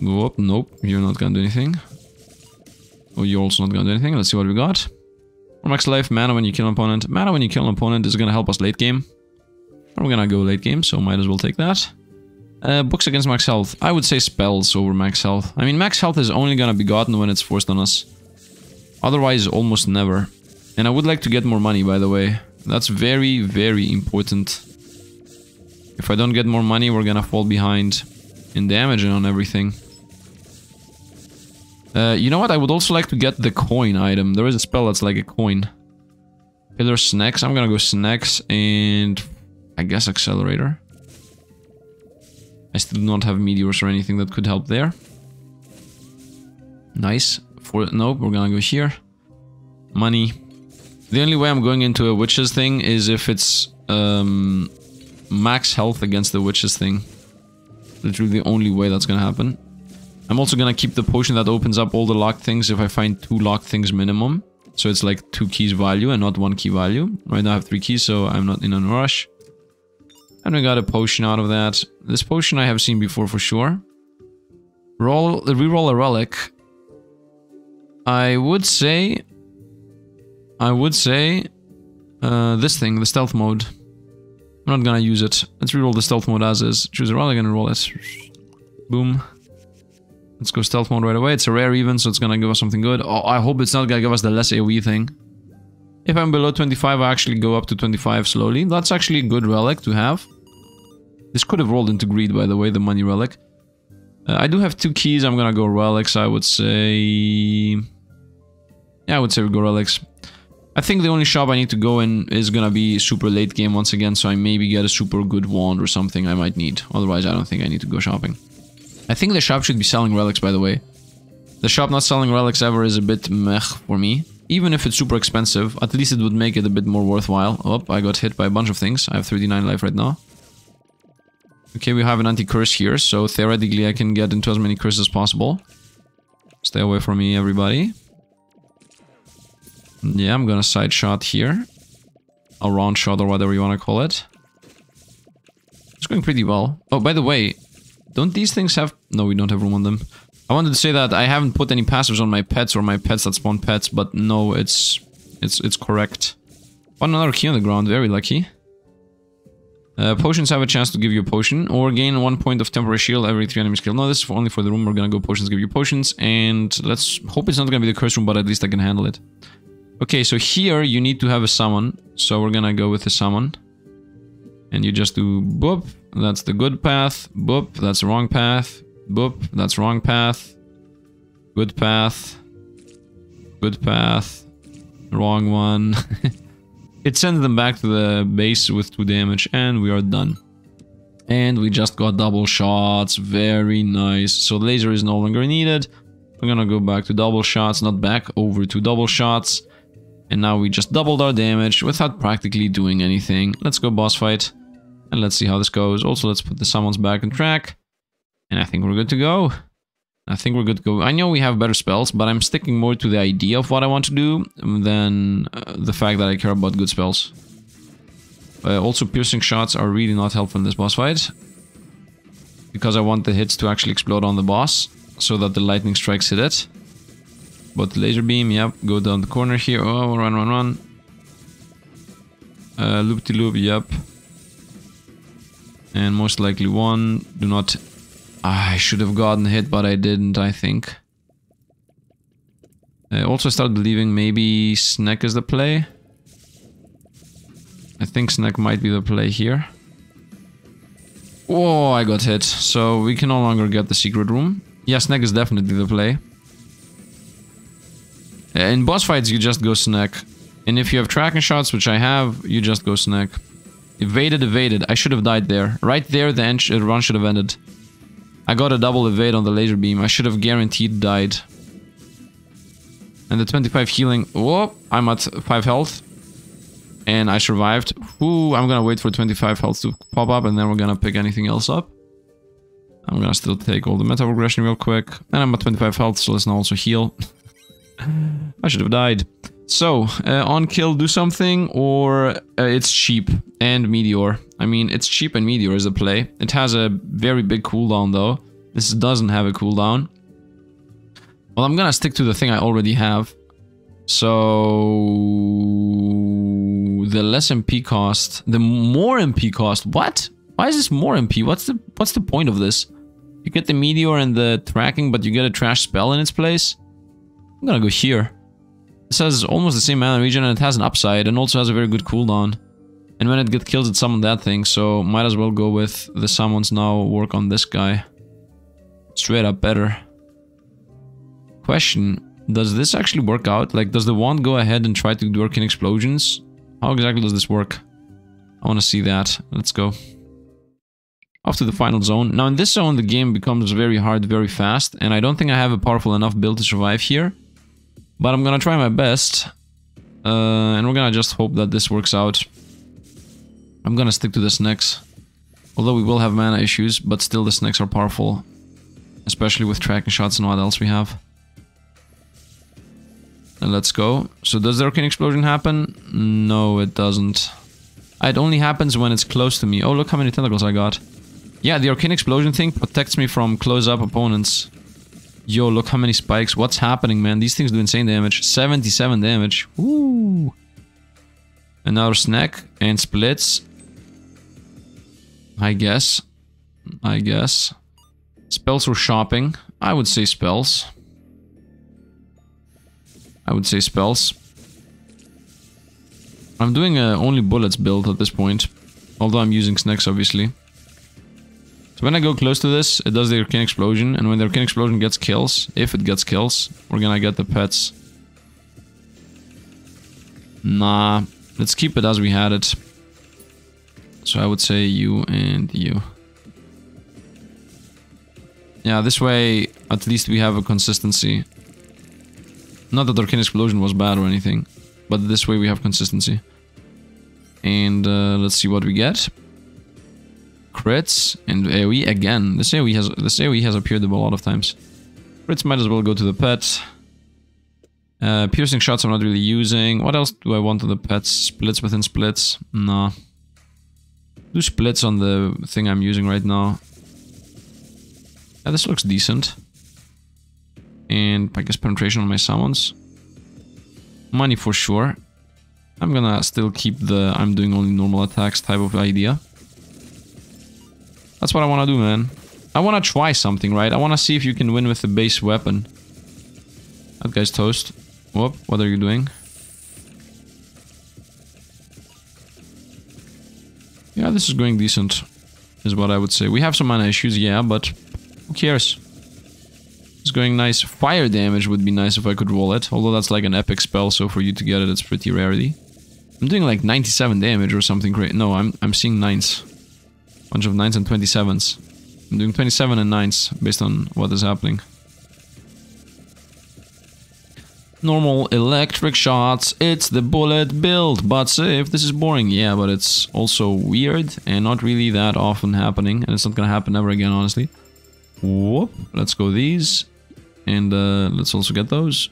Whoop, nope, you're not gonna do anything. Oh, you're also not gonna do anything. Let's see what we got. For max life, mana when you kill an opponent. Mana when you kill an opponent is gonna help us late game. We're gonna go late game, so might as well take that. Uh, books against max health. I would say spells over max health. I mean, max health is only gonna be gotten when it's forced on us. Otherwise, almost never. And I would like to get more money, by the way. That's very, very important. If I don't get more money, we're gonna fall behind in damage and on everything. Uh, you know what? I would also like to get the coin item. There is a spell that's like a coin. Pillar snacks. I'm gonna go snacks and I guess accelerator. I still do not have meteors or anything that could help there. Nice. For nope, we're gonna go here. Money. The only way I'm going into a witches thing is if it's um, max health against the witches thing. Literally the only way that's gonna happen. I'm also gonna keep the potion that opens up all the locked things if I find two locked things minimum. So it's like two keys value and not one key value. Right now I have three keys, so I'm not in a rush. And we got a potion out of that. This potion I have seen before for sure. Roll, reroll a relic. I would say I would say uh, this thing, the stealth mode. I'm not gonna use it. Let's reroll the stealth mode as is. Choose a relic and roll it. Boom. Let's go stealth mode right away. It's a rare even, so it's gonna give us something good. Oh, I hope it's not gonna give us the less AoE thing. If I'm below 25, I actually go up to 25 slowly. That's actually a good relic to have. This could have rolled into greed, by the way, the money relic. Uh, I do have two keys. I'm gonna go relics, I would say... Yeah, I would say we go relics. I think the only shop I need to go in is gonna be super late game once again, so I maybe get a super good wand or something I might need. Otherwise, I don't think I need to go shopping. I think the shop should be selling relics, by the way. The shop not selling relics ever is a bit meh for me. Even if it's super expensive, at least it would make it a bit more worthwhile. Oh, I got hit by a bunch of things. I have 39 life right now. Okay, we have an anti-curse here, so theoretically I can get into as many curses as possible. Stay away from me, everybody. Yeah, I'm gonna side shot here. A round shot or whatever you want to call it. It's going pretty well. Oh, by the way, don't these things have... No, we don't have room on them. I wanted to say that I haven't put any passives on my pets or my pets that spawn pets, but no, it's it's it's correct. Found another key on the ground, very lucky. Uh, potions have a chance to give you a potion, or gain one point of temporary shield every three enemies killed. No, this is for only for the room. We're gonna go potions give you potions, and let's hope it's not gonna be the curse room, but at least I can handle it. Okay, so here you need to have a summon. So we're gonna go with the summon. And you just do boop, that's the good path, boop, that's the wrong path, boop, that's wrong path, good path, good path, wrong one. *laughs* it sends them back to the base with 2 damage and we are done. And we just got double shots, very nice. So laser is no longer needed. We're gonna go back to double shots, not back, over to double shots. And now we just doubled our damage without practically doing anything. Let's go boss fight. And let's see how this goes. Also, let's put the summons back on track. And I think we're good to go. I think we're good to go. I know we have better spells, but I'm sticking more to the idea of what I want to do than uh, the fact that I care about good spells. Uh, also, piercing shots are really not helpful in this boss fight. Because I want the hits to actually explode on the boss, so that the lightning strikes hit it. But laser beam, yep, go down the corner here. Oh, run, run, run. Uh, loop de loop, yep. And most likely one. Do not I should have gotten hit, but I didn't, I think. I also started believing maybe Snack is the play. I think Snack might be the play here. Oh, I got hit. So we can no longer get the secret room. Yeah, Snack is definitely the play. Uh, in boss fights, you just go Snack. And if you have tracking shots, which I have, you just go Snack. Evaded, evaded. I should have died there. Right there, the uh, run should have ended. I got a double evade on the laser beam. I should have guaranteed died. And the 25 healing. Whoa, I'm at 5 health. And I survived. Ooh, I'm gonna wait for 25 health to pop up and then we're gonna pick anything else up. I'm gonna still take all the meta progression real quick. And I'm at 25 health, so let's now also heal. *laughs* I should have died. So, uh, on kill, do something, or uh, it's cheap and meteor. I mean, it's cheap and meteor is a play. It has a very big cooldown though. This doesn't have a cooldown. Well, I'm gonna stick to the thing I already have. So the less MP cost, the more MP cost. What? Why is this more MP? What's the what's the point of this? You get the meteor and the tracking, but you get a trash spell in its place. I'm gonna go here. This has almost the same mana regen and it has an upside and also has a very good cooldown. And when it gets killed, it summons that thing, so might as well go with the summons now, work on this guy. Straight up better. Question, does this actually work out? Like, does the wand go ahead and try to work in explosions? How exactly does this work? I want to see that. Let's go. Off to the final zone. Now in this zone, the game becomes very hard very fast, and I don't think I have a powerful enough build to survive here. But I'm gonna try my best. Uh, and we're gonna just hope that this works out. I'm gonna stick to the snacks. Although we will have mana issues, but still the snacks are powerful. Especially with tracking shots and what else we have. And let's go. So does the arcane explosion happen? No, it doesn't. It only happens when it's close to me. Oh, look how many tentacles I got. Yeah, the arcane explosion thing protects me from close-up opponents. Yo, look how many spikes. What's happening, man? These things do insane damage. 77 damage. Woo! Another snack and splits. I guess. I guess. Spells or shopping? I would say spells. I would say spells. I'm doing a only bullets build at this point. Although I'm using snacks, obviously. When I go close to this, it does the arcane explosion, and when the arcane explosion gets kills, if it gets kills, we're gonna get the pets. Nah, let's keep it as we had it. So I would say you and you. Yeah, this way at least we have a consistency. Not that Arcane Explosion was bad or anything, but this way we have consistency. And uh, let's see what we get crits and AoE again. This AoE has this AoE has appeared a lot of times. Crits might as well go to the pet. Uh, piercing shots I'm not really using. What else do I want on the pets? Splits within splits? No. Do splits on the thing I'm using right now. Yeah, this looks decent. And I guess penetration on my summons. Money for sure. I'm gonna still keep the I'm doing only normal attacks type of idea. That's what I want to do, man. I want to try something, right? I want to see if you can win with the base weapon. That guy's toast. Whoop, what are you doing? Yeah, this is going decent, is what I would say. We have some mana issues, yeah, but who cares? It's going nice. Fire damage would be nice if I could roll it, although that's like an epic spell, so for you to get it, it's pretty rarity. I'm doing like 97 damage or something great. No, I'm, I'm seeing 9s. Bunch of 9s and 27s. I'm doing 27 and 9s based on what is happening. normal electric shots. It's the bullet build, but safe. This is boring, yeah, but it's also weird and not really that often happening, and it's not gonna happen ever again, honestly. Whoop. Let's go these, and uh, let's also get those.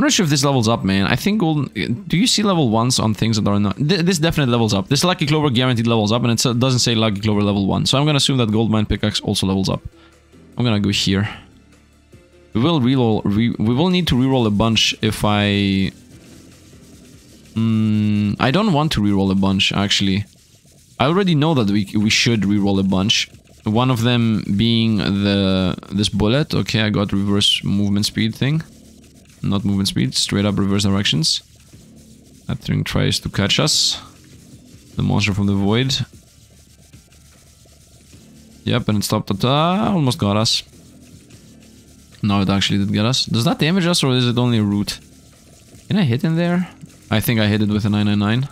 I'm not sure if this levels up, man. I think golden... Do you see level 1s on things that are not... This definitely levels up. This Lucky Clover guaranteed levels up, and it doesn't say Lucky Clover level 1. So I'm gonna assume that Gold Mine Pickaxe also levels up. I'm gonna go here. We will reroll... Re we will need to reroll a bunch if I... Mm, I don't want to reroll a bunch, actually. I already know that we, we should reroll a bunch. One of them being the this bullet. Okay, I got reverse movement speed thing. Not movement speed, straight up reverse directions. That thing tries to catch us. The monster from the void. Yep, and it stopped at... Uh, almost got us. No, it actually did get us. Does that damage us or is it only a root? Can I hit in there? I think I hit it with a 999.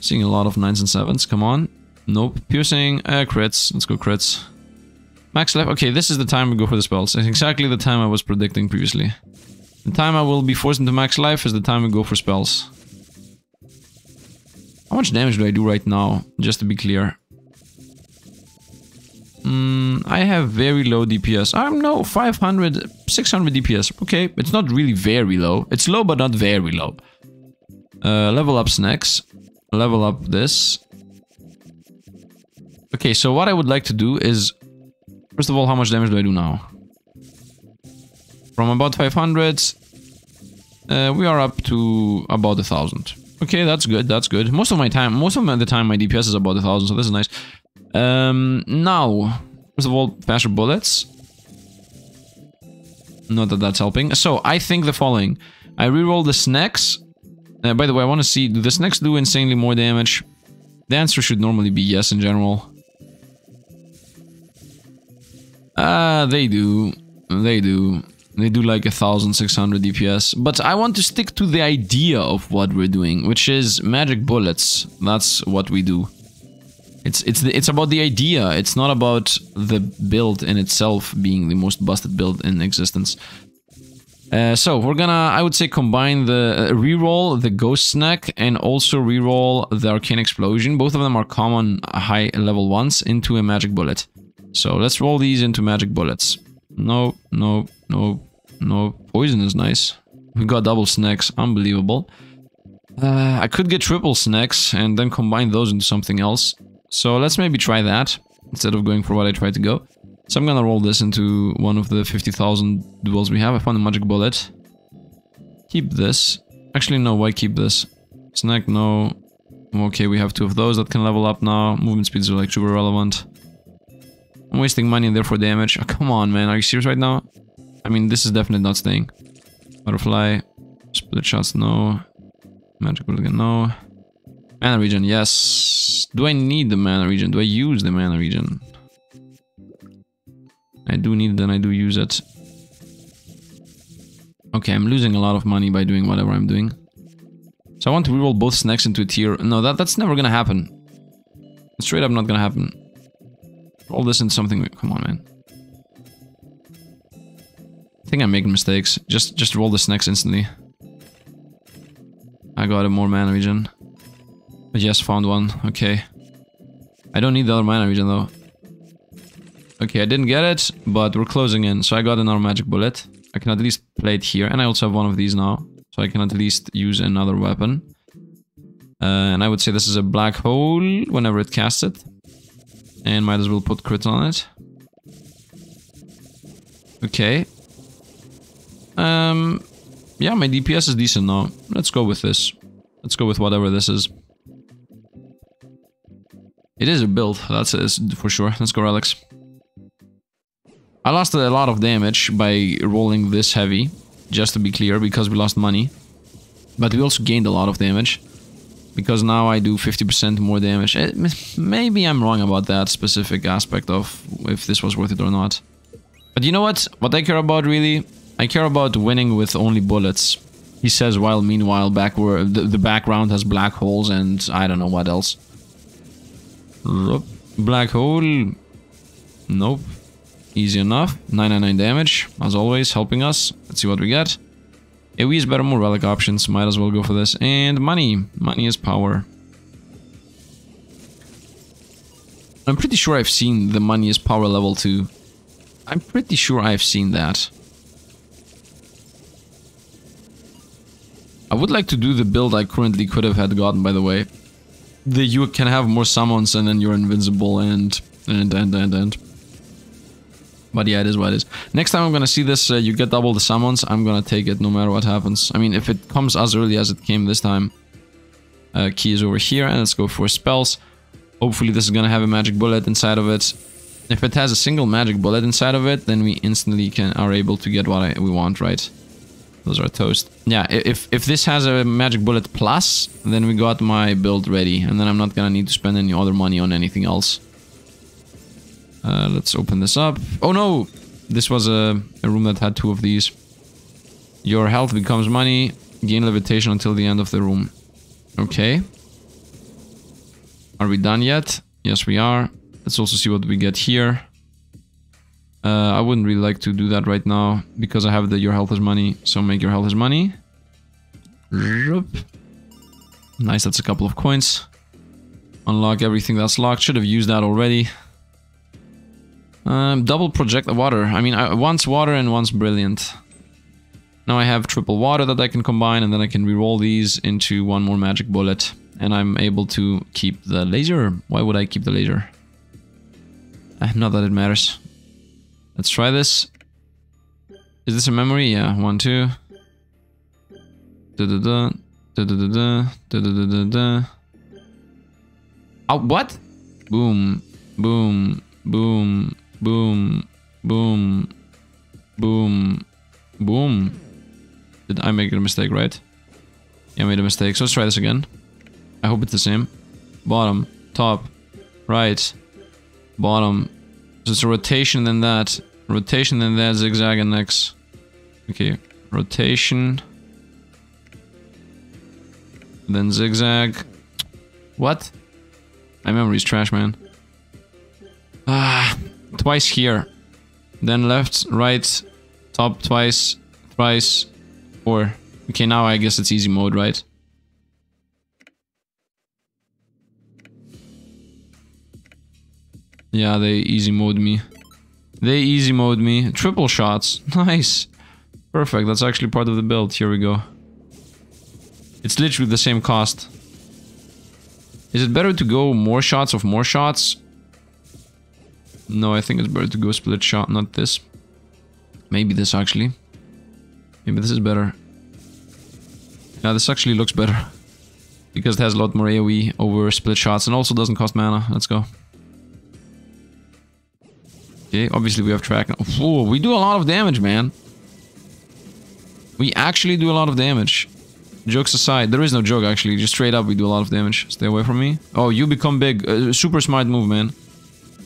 Seeing a lot of 9s and 7s, come on. Nope. Piercing, uh, crits. Let's go crits. Max life. Okay, this is the time we go for the spells. It's exactly the time I was predicting previously. The time I will be forced into max life is the time we go for spells. How much damage do I do right now? Just to be clear. Mm, I have very low DPS. I'm no 500, 600 DPS. Okay, it's not really very low. It's low, but not very low. Uh, level up snacks. Level up this. Okay, so what I would like to do is... First of all, how much damage do I do now? From about 500, uh, we are up to about a thousand. Okay, that's good, that's good. Most of my time, most of the time my DPS is about a thousand, so this is nice. Um, now, first of all, faster bullets. Not that that's helping. So, I think the following. I reroll the snacks. Uh, by the way, I want to see, do the snacks do insanely more damage? The answer should normally be yes in general. Ah, uh, they do. They do. They do like 1600 DPS. But I want to stick to the idea of what we're doing, which is magic bullets. That's what we do. It's it's the, it's about the idea. It's not about the build in itself being the most busted build in existence. Uh, so we're gonna, I would say, combine the uh, reroll the ghost snack and also reroll the arcane explosion. Both of them are common high level ones into a magic bullet. So let's roll these into magic bullets. No, no, no, no. Poison is nice. We got double snacks. Unbelievable. Uh, I could get triple snacks and then combine those into something else. So let's maybe try that instead of going for what I tried to go. So I'm gonna roll this into one of the 50,000 duels we have. I found a magic bullet. Keep this. Actually, no, why keep this? Snack, no. Okay, we have two of those that can level up now. Movement speeds are like super relevant. I'm wasting money and therefore damage. Oh, *laughs* come on, man. Are you serious right now? I mean, this is definitely not staying. Butterfly. Split shots, no. Magic again, no. Mana regen, yes. Do I need the mana regen? Do I use the mana regen? I do need it and I do use it. Okay, I'm losing a lot of money by doing whatever I'm doing. So I want to reroll both snacks into a tier. No, that, that's never gonna happen. Straight up not gonna happen. Roll this into something. Come on, man. I think I'm making mistakes. Just just roll this next instantly. I got a more mana regen. I just found one. Okay. I don't need the other mana regen though. Okay, I didn't get it, but we're closing in. So I got another magic bullet. I can at least play it here. And I also have one of these now. So I can at least use another weapon. Uh, and I would say this is a black hole whenever it casts it. And might as well put crit on it. Okay. Um, yeah, my DPS is decent now. Let's go with this. Let's go with whatever this is. It is a build, that's for sure. Let's go relics. I lost a lot of damage by rolling this heavy, just to be clear, because we lost money. But we also gained a lot of damage because now I do 50% more damage. It, eh, maybe I'm wrong about that specific aspect of if this was worth it or not. But you know what? What I care about really? I care about winning with only bullets. He says while meanwhile backward the, the background has black holes and I don't know what else. Black hole. Nope. Easy enough. 999 damage, as always, helping us. Let's see what we get. AoE is better, more relic options. Might as well go for this. And money. Money is power. I'm pretty sure I've seen the money is power level 2. I'm pretty sure I've seen that. I would like to do the build I currently could have had gotten, by the way. The you can have more summons and then you're invincible and... and and and and. But yeah, it is what it is. Next time I'm gonna see this, uh, you get double the summons, I'm gonna take it no matter what happens. I mean, if it comes as early as it came this time. Uh, key is over here, and let's go for spells. Hopefully this is gonna have a magic bullet inside of it. If it has a single magic bullet inside of it, then we instantly can are able to get what I, we want, right? Those are toast. Yeah, if, if this has a magic bullet plus, then we got my build ready. And then I'm not gonna need to spend any other money on anything else. Uh, let's open this up. Oh no! This was a, a room that had two of these. Your health becomes money. Gain levitation until the end of the room. Okay. Are we done yet? Yes, we are. Let's also see what we get here. Uh, I wouldn't really like to do that right now because I have the your health is money. So make your health is money. Nice, that's a couple of coins. Unlock everything that's locked. Should have used that already. Um, double project the water. I mean, I, once water and once brilliant. Now I have triple water that I can combine and then I can re-roll these into one more magic bullet. And I'm able to keep the laser. Why would I keep the laser? Uh, not that it matters. Let's try this. Is this a memory? Yeah, one, two. Da da da. Da da da da. Da da da da. Oh, what? Boom. Boom. Boom. Boom. Boom. Boom. Boom. Did I make a mistake, right? Yeah, I made a mistake. So let's try this again. I hope it's the same. Bottom. Top. Right. Bottom. So it's a rotation then that. Rotation then that. Zigzag and X. Okay. Rotation. Then zigzag. What? My memory's trash, man. Ah, twice here. Then left, right, top twice, thrice, four. Okay, now I guess it's easy mode, right? Yeah, they easy mode me. They easy mode me. Triple shots. *laughs* Nice. Perfect. That's actually part of the build. Here we go. It's literally the same cost. Is it better to go more shots of more shots? No, I think it's better to go split shot, not this. Maybe this actually. Maybe this is better. Yeah, this actually looks better. *laughs* Because it has a lot more AoE over split shots and also doesn't cost mana. Let's go. Okay, obviously we have track. Oh, we do a lot of damage, man. We actually do a lot of damage. Jokes aside, there is no joke actually, just straight up we do a lot of damage. Stay away from me. Oh, you become big. Uh, super smart move, man.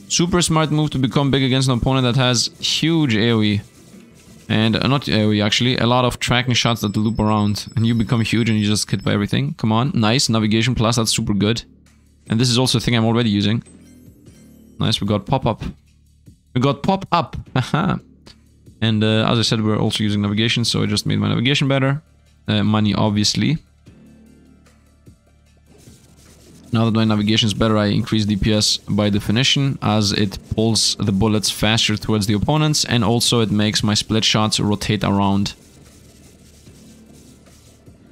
Super smart move to become big against an opponent that has huge AoE. And uh, not AoE actually, a lot of tracking shots that loop around. And you become huge and you just hit by everything. Come on, nice. Navigation plus, that's super good. And this is also a thing I'm already using. Nice, we got pop-up. We got pop-up. Haha. and uh, as I said, we're also using navigation, so I just made my navigation better. Uh, money, obviously. Now that my navigation is better, I increase DPS by definition as it pulls the bullets faster towards the opponents and also it makes my split shots rotate around.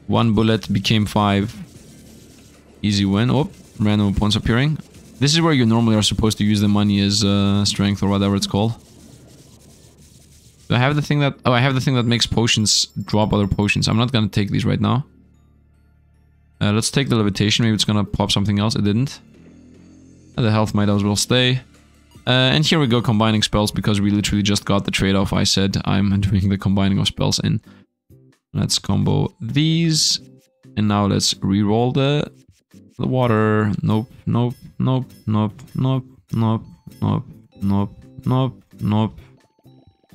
One bullet became five. Easy win. Oh, random opponents appearing. This is where you normally are supposed to use the money as uh, strength or whatever it's called. Do I have the thing that... Oh, I have the thing that makes potions drop other potions. I'm not gonna take these right now. Uh, let's take the levitation. Maybe it's gonna pop something else. It didn't. Uh, the health might as well stay. Uh, and here we go combining spells because we literally just got the trade-off I said I'm *laughs* doing the combining of spells in. Let's combo these. And now let's re-roll the, the water. Nope, nope, nope, nope, nope, nope, nope, nope, nope, nope.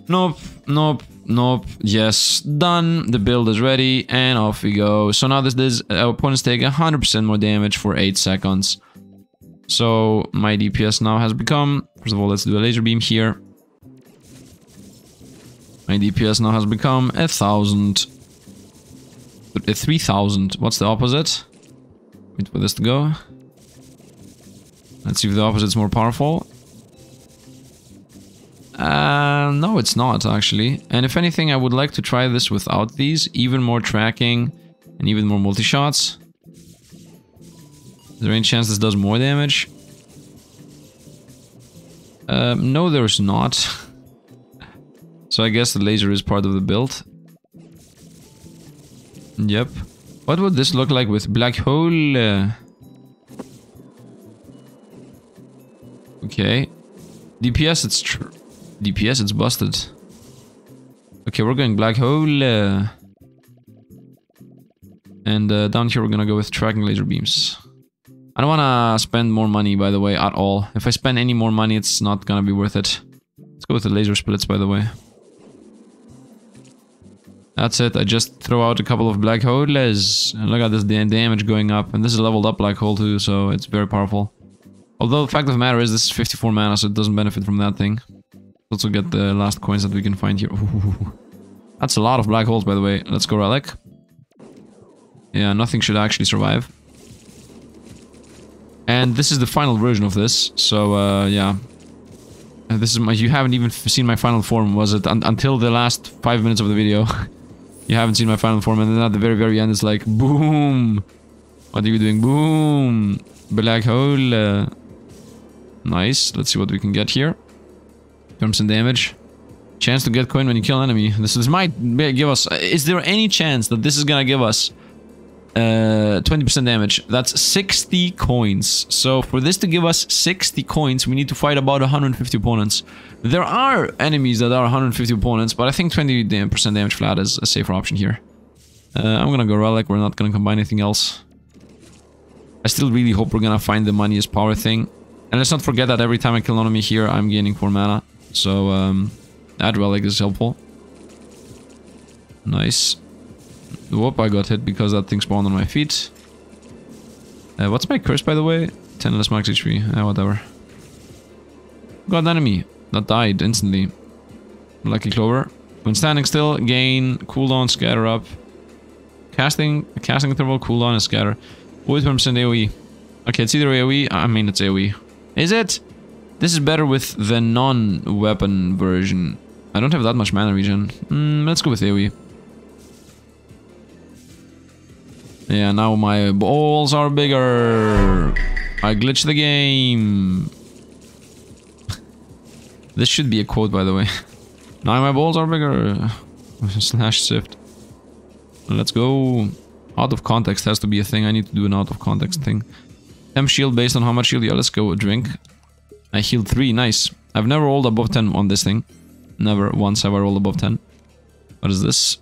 Nope, nope, nope. Yes, done. The build is ready, and off we go. So now this, this our opponents take 100% more damage for 8 seconds. So my DPS now has become... First of all, let's do a laser beam here. My DPS now has become a thousand. But uh, 3000. What's the opposite? Wait for this to go. Let's see if the opposite's more powerful. Uh, no, it's not actually. And if anything, I would like to try this without these. Even more tracking and even more multi-shots. Is there any chance this does more damage? Um, no, there's not. *laughs* so I guess the laser is part of the build. Yep. What would this look like with black hole? Uh, okay. DPS, it's true. DPS, it's busted. Okay, we're going black hole. Uh, and uh, down here we're gonna go with tracking laser beams. I don't wanna spend more money, by the way, at all. If I spend any more money, it's not gonna be worth it. Let's go with the laser splits, by the way. That's it, I just throw out a couple of black holes. And look at this damage going up. And this is leveled up black hole too, so it's very powerful. Although the fact of the matter is this is 54 mana, so it doesn't benefit from that thing. Let's also get the last coins that we can find here. Ooh. That's a lot of black holes, by the way. Let's go relic. Yeah, nothing should actually survive. And this is the final version of this, so uh, yeah. This is my- you haven't even seen my final form, was it? Un until the last five minutes of the video. *laughs* you haven't seen my final form, and then at the very, very end it's like, boom! What are you doing? Boom! Black hole. Nice. Let's see what we can get here. Terms and damage. Chance to get coin when you kill enemy. This, this might give us... Is there any chance that this is gonna give us 20% uh, damage. That's 60 coins. So for this to give us 60 coins, we need to fight about 150 opponents. There are enemies that are 150 opponents, but I think 20% damage flat is a safer option here. Uh, I'm gonna go Relic, we're not gonna combine anything else. I still really hope we're gonna find the moneyest power thing. And let's not forget that every time I kill an enemy here, I'm gaining 4 mana. So, um, that Relic is helpful. Nice. Whoop, I got hit because that thing spawned on my feet. Uh, what's my curse, by the way? 10 less max HP. Uh, whatever. Got an enemy that died instantly. Lucky Clover. When standing still, gain, cooldown, scatter up. Casting, casting interval, cooldown, and scatter. With 1% AoE. Okay, it's either AoE, I mean it's AoE. Is it? This is better with the non-weapon version. I don't have that much mana regen. Mm, let's go with AoE. Yeah, now my balls are bigger. I glitched the game. *laughs* this should be a quote, by the way. *laughs* now my balls are bigger. *laughs* Slash Sifd. Let's go. Out of context has to be a thing. I need to do an out of context thing. Temp shield based on how much shield. Yeah, let's go drink. I healed 3. Nice. I've never rolled above 10 on this thing. Never once have I rolled above 10. What is this?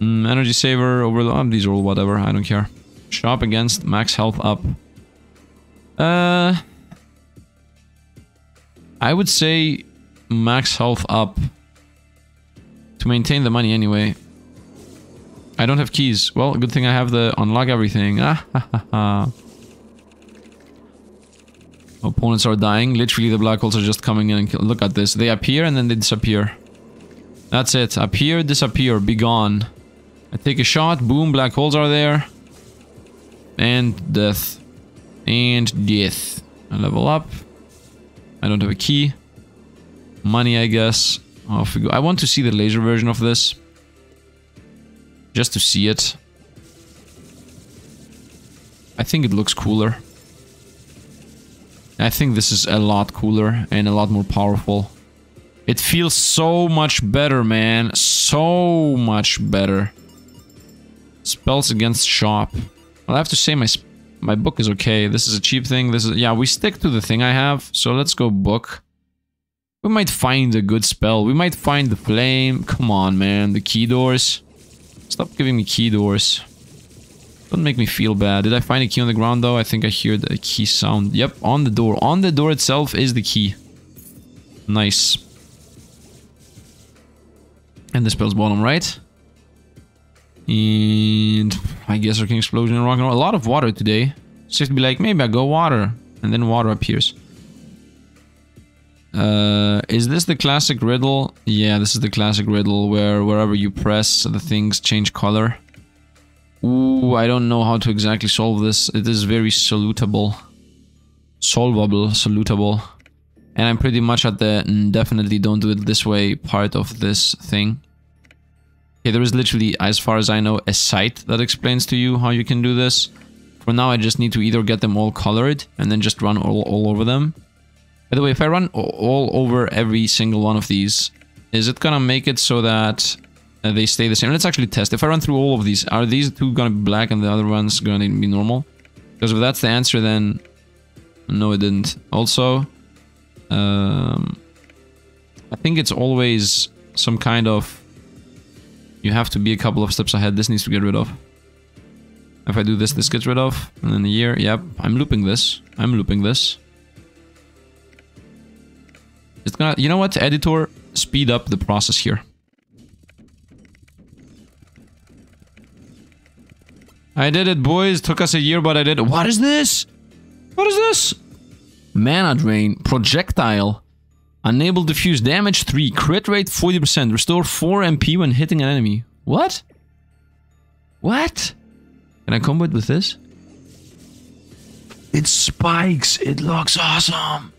Mm, energy saver, overload, oh, these are all whatever, I don't care. Shop against max health up. Uh, I would say max health up to maintain the money anyway. I don't have keys. Well, good thing I have the unlock everything. Ah, ha, ha, ha. Opponents are dying. Literally, the black holes are just coming in and kill. Look at this. They appear and then they disappear. That's it. Appear, disappear, be gone. I take a shot, boom, black holes are there. And death. And death. I level up. I don't have a key. Money, I guess. Oh, Off we go. I want to see the laser version of this. Just to see it. I think it looks cooler. I think this is a lot cooler and a lot more powerful. It feels so much better, man. So much better. Spells against shop. Well, I have to say my my book is okay. This is a cheap thing. This is yeah. We stick to the thing I have. So let's go book. We might find a good spell. We might find the flame. Come on, man. The key doors. Stop giving me key doors. Don't make me feel bad. Did I find a key on the ground though? I think I hear the key sound. Yep, on the door. On the door itself is the key. Nice. And the spell's bottom right. And I guess Arcane Explosion and Rock and Roll. A lot of water today. So you have to be like, maybe I go water. And then water appears. Uh, is this the classic riddle? Yeah, this is the classic riddle where wherever you press, the things change color. Ooh, I don't know how to exactly solve this. It is very solutable. Solvable, solutable. And I'm pretty much at the mm, definitely don't do it this way part of this thing. Okay, there is literally, as far as I know, a site that explains to you how you can do this. For now, I just need to either get them all colored and then just run all, all over them. By the way, if I run all over every single one of these, is it gonna make it so that uh, they stay the same? Let's actually test. If I run through all of these, are these two gonna be black and the other ones gonna be normal? Because if that's the answer, then no, it didn't. Also, um, I think it's always some kind of you have to be a couple of steps ahead. This needs to get rid of. If I do this, this gets rid of. And then the year, yep, I'm looping this. I'm looping this. It's gonna, you know what, editor, speed up the process here. I did it, boys. Took us a year, but I did it. What is this? What is this? Mana drain, projectile. Unable to fuse damage 3, crit rate 40%, restore 4 MP when hitting an enemy. What? What? Can I combo it with this? It spikes. It looks awesome.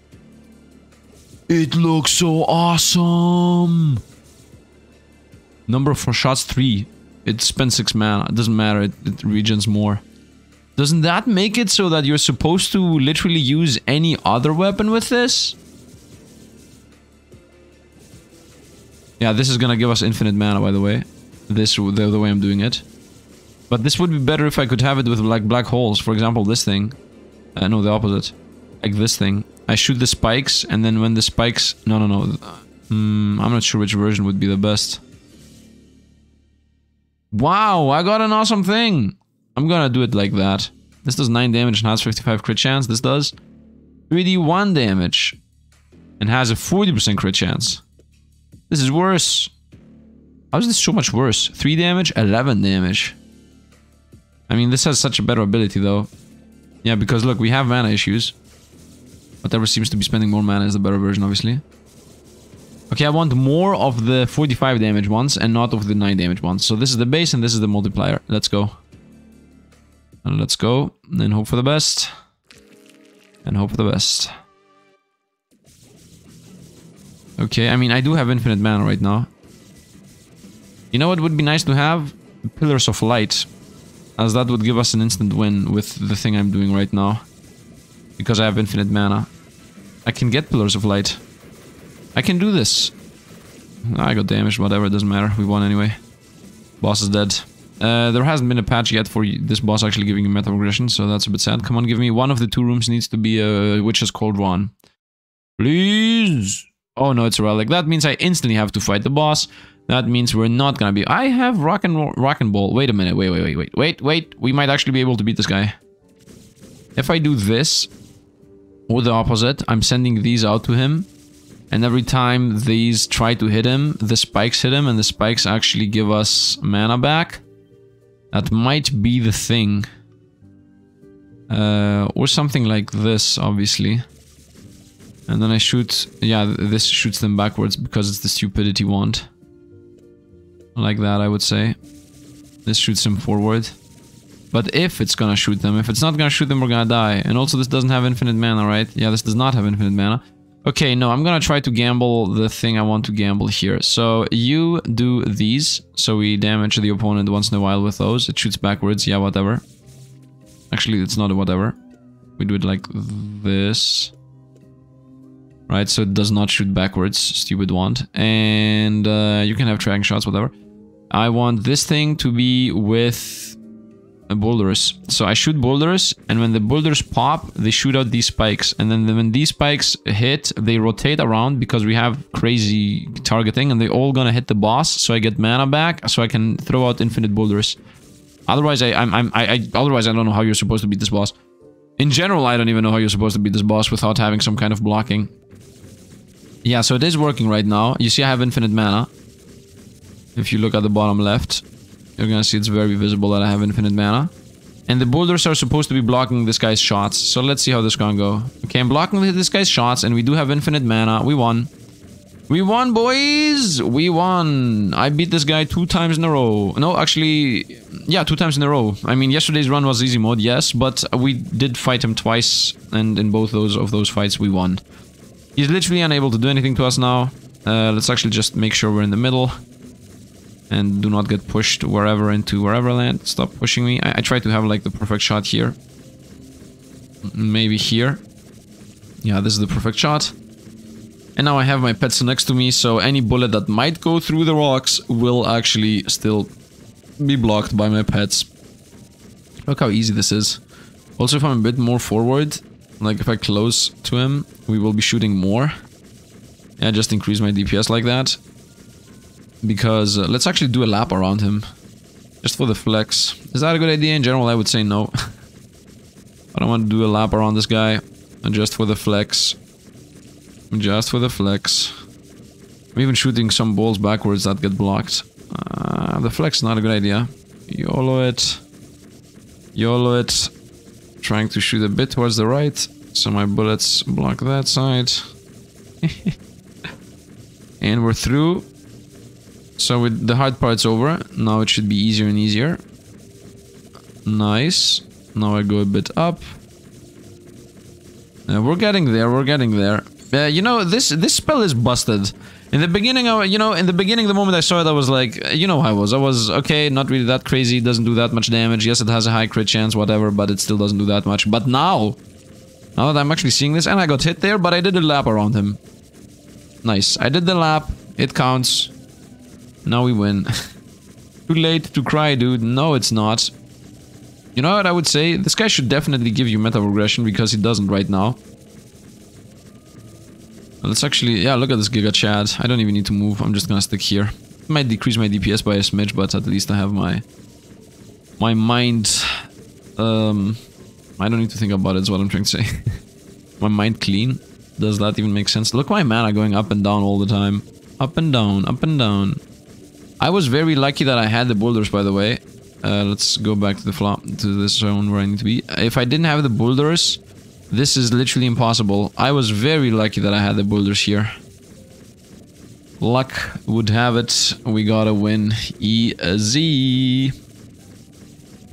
It looks so awesome. Number of shots 3. It spends 6 mana. It doesn't matter. It, it regens more. Doesn't that make it so that you're supposed to literally use any other weapon with this? Yeah, this is gonna give us infinite mana, by the way. This, the, the way I'm doing it. But this would be better if I could have it with like black holes. For example, this thing. Uh, no, the opposite. Like this thing. I shoot the spikes, and then when the spikes... No, no, no. Mm, I'm not sure which version would be the best. Wow, I got an awesome thing! I'm gonna do it like that. This does 9 damage and has 55 crit chance. This does 3d1 damage. And has a 40% crit chance. This is worse. How is this so much worse? 3 damage, 11 damage. I mean, this has such a better ability, though. Yeah, because look, we have mana issues. Whatever seems to be spending more mana is the better version, obviously. Okay, I want more of the 45 damage ones and not of the 9 damage ones. So this is the base and this is the multiplier. Let's go. And let's go. And hope for the best. And hope for the best. Okay, I mean, I do have infinite mana right now. You know what would be nice to have? Pillars of Light. As that would give us an instant win with the thing I'm doing right now. Because I have infinite mana. I can get Pillars of Light. I can do this. I got damaged, whatever, it doesn't matter. We won anyway. Boss is dead. Uh, there hasn't been a patch yet for this boss actually giving you meta progression, so that's a bit sad. Come on, give me one of the two rooms needs to be a Witch's Cauldron. Please! Oh no, it's a relic. That means I instantly have to fight the boss. That means we're not gonna be... I have rock and rock and ball. Wait a minute. Wait, wait, wait, wait, wait, wait. We might actually be able to beat this guy. If I do this, or the opposite, I'm sending these out to him. And every time these try to hit him, the spikes hit him, and the spikes actually give us mana back. That might be the thing. Uh, or something like this, obviously. And then I shoot... Yeah, this shoots them backwards because it's the stupidity wand. Like that, I would say. This shoots them forward. But if it's gonna shoot them, if it's not gonna shoot them, we're gonna die. And also this doesn't have infinite mana, right? Yeah, this does not have infinite mana. Okay, no, I'm gonna try to gamble the thing I want to gamble here. So you do these, so we damage the opponent once in a while with those. It shoots backwards, yeah, whatever. Actually, it's not a whatever. We do it like this right? So it does not shoot backwards, stupid wand. And uh, you can have tracking shots, whatever. I want this thing to be with boulders. So I shoot boulders, and when the boulders pop, they shoot out these spikes. And then when these spikes hit, they rotate around because we have crazy targeting, and they all gonna hit the boss. So I get mana back, so I can throw out infinite boulders. Otherwise, I, I'm, I'm, I, I, otherwise I don't know how you're supposed to beat this boss. In general, I don't even know how you're supposed to beat this boss without having some kind of blocking. Yeah, so it is working right now. You see I have infinite mana. If you look at the bottom left, you're gonna see it's very visible that I have infinite mana. And the boulders are supposed to be blocking this guy's shots. So let's see how this gonna go. Okay, I'm blocking this guy's shots and we do have infinite mana. We won. We won, boys! We won! I beat this guy two times in a row. No, actually, yeah, two times in a row. I mean, yesterday's run was easy mode, yes, but we did fight him twice, and in both those of those fights, we won. He's literally unable to do anything to us now. Uh, let's actually just make sure we're in the middle. And do not get pushed wherever into wherever land. Stop pushing me. I, I try to have like the perfect shot here. Maybe here. Yeah, this is the perfect shot. And now I have my pets next to me, so any bullet that might go through the rocks will actually still be blocked by my pets. Look how easy this is. Also, if I'm a bit more forward, like if I close to him, we will be shooting more. Yeah, just increase my DPS like that. Because uh, let's actually do a lap around him. Just for the flex. Is that a good idea? In general, I would say no. *laughs* I don't want to do a lap around this guy. And Just for the flex. Just for the flex. I'm even shooting some balls backwards that get blocked. Uh, the flex is not a good idea. YOLO it. YOLO it. Trying to shoot a bit towards the right. So my bullets block that side. *laughs* and we're through. So with the hard part's over. Now it should be easier and easier. Nice. Now I go a bit up. Uh, we're getting there, we're getting there. Uh, you know, this this spell is busted. In the beginning, I, you know, in the beginning, the moment I saw it, I was like, you know how I was. I was, okay, not really that crazy, doesn't do that much damage. Yes, it has a high crit chance, whatever, but it still doesn't do that much. But now, now that I'm actually seeing this, and I got hit there, but I did a lap around him. Nice. I did the lap. It counts. Now we win. *laughs* Too late to cry, dude. No, it's not. You know what I would say? This guy should definitely give you meta regression because he doesn't right now. Let's actually, yeah, look at this Giga Chad. I don't even need to move. I'm just gonna stick here. Might decrease my DPS by a smidge, but at least I have my my mind. Um, I don't need to think about it. Is what I'm trying to say. *laughs* my mind clean. Does that even make sense? Look, my mana going up and down all the time. Up and down, up and down. I was very lucky that I had the boulders, by the way. Uh, let's go back to the flop to the zone where I need to be. If I didn't have the boulders, this is literally impossible. I was very lucky that I had the boulders here. Luck would have it. We gotta win easy.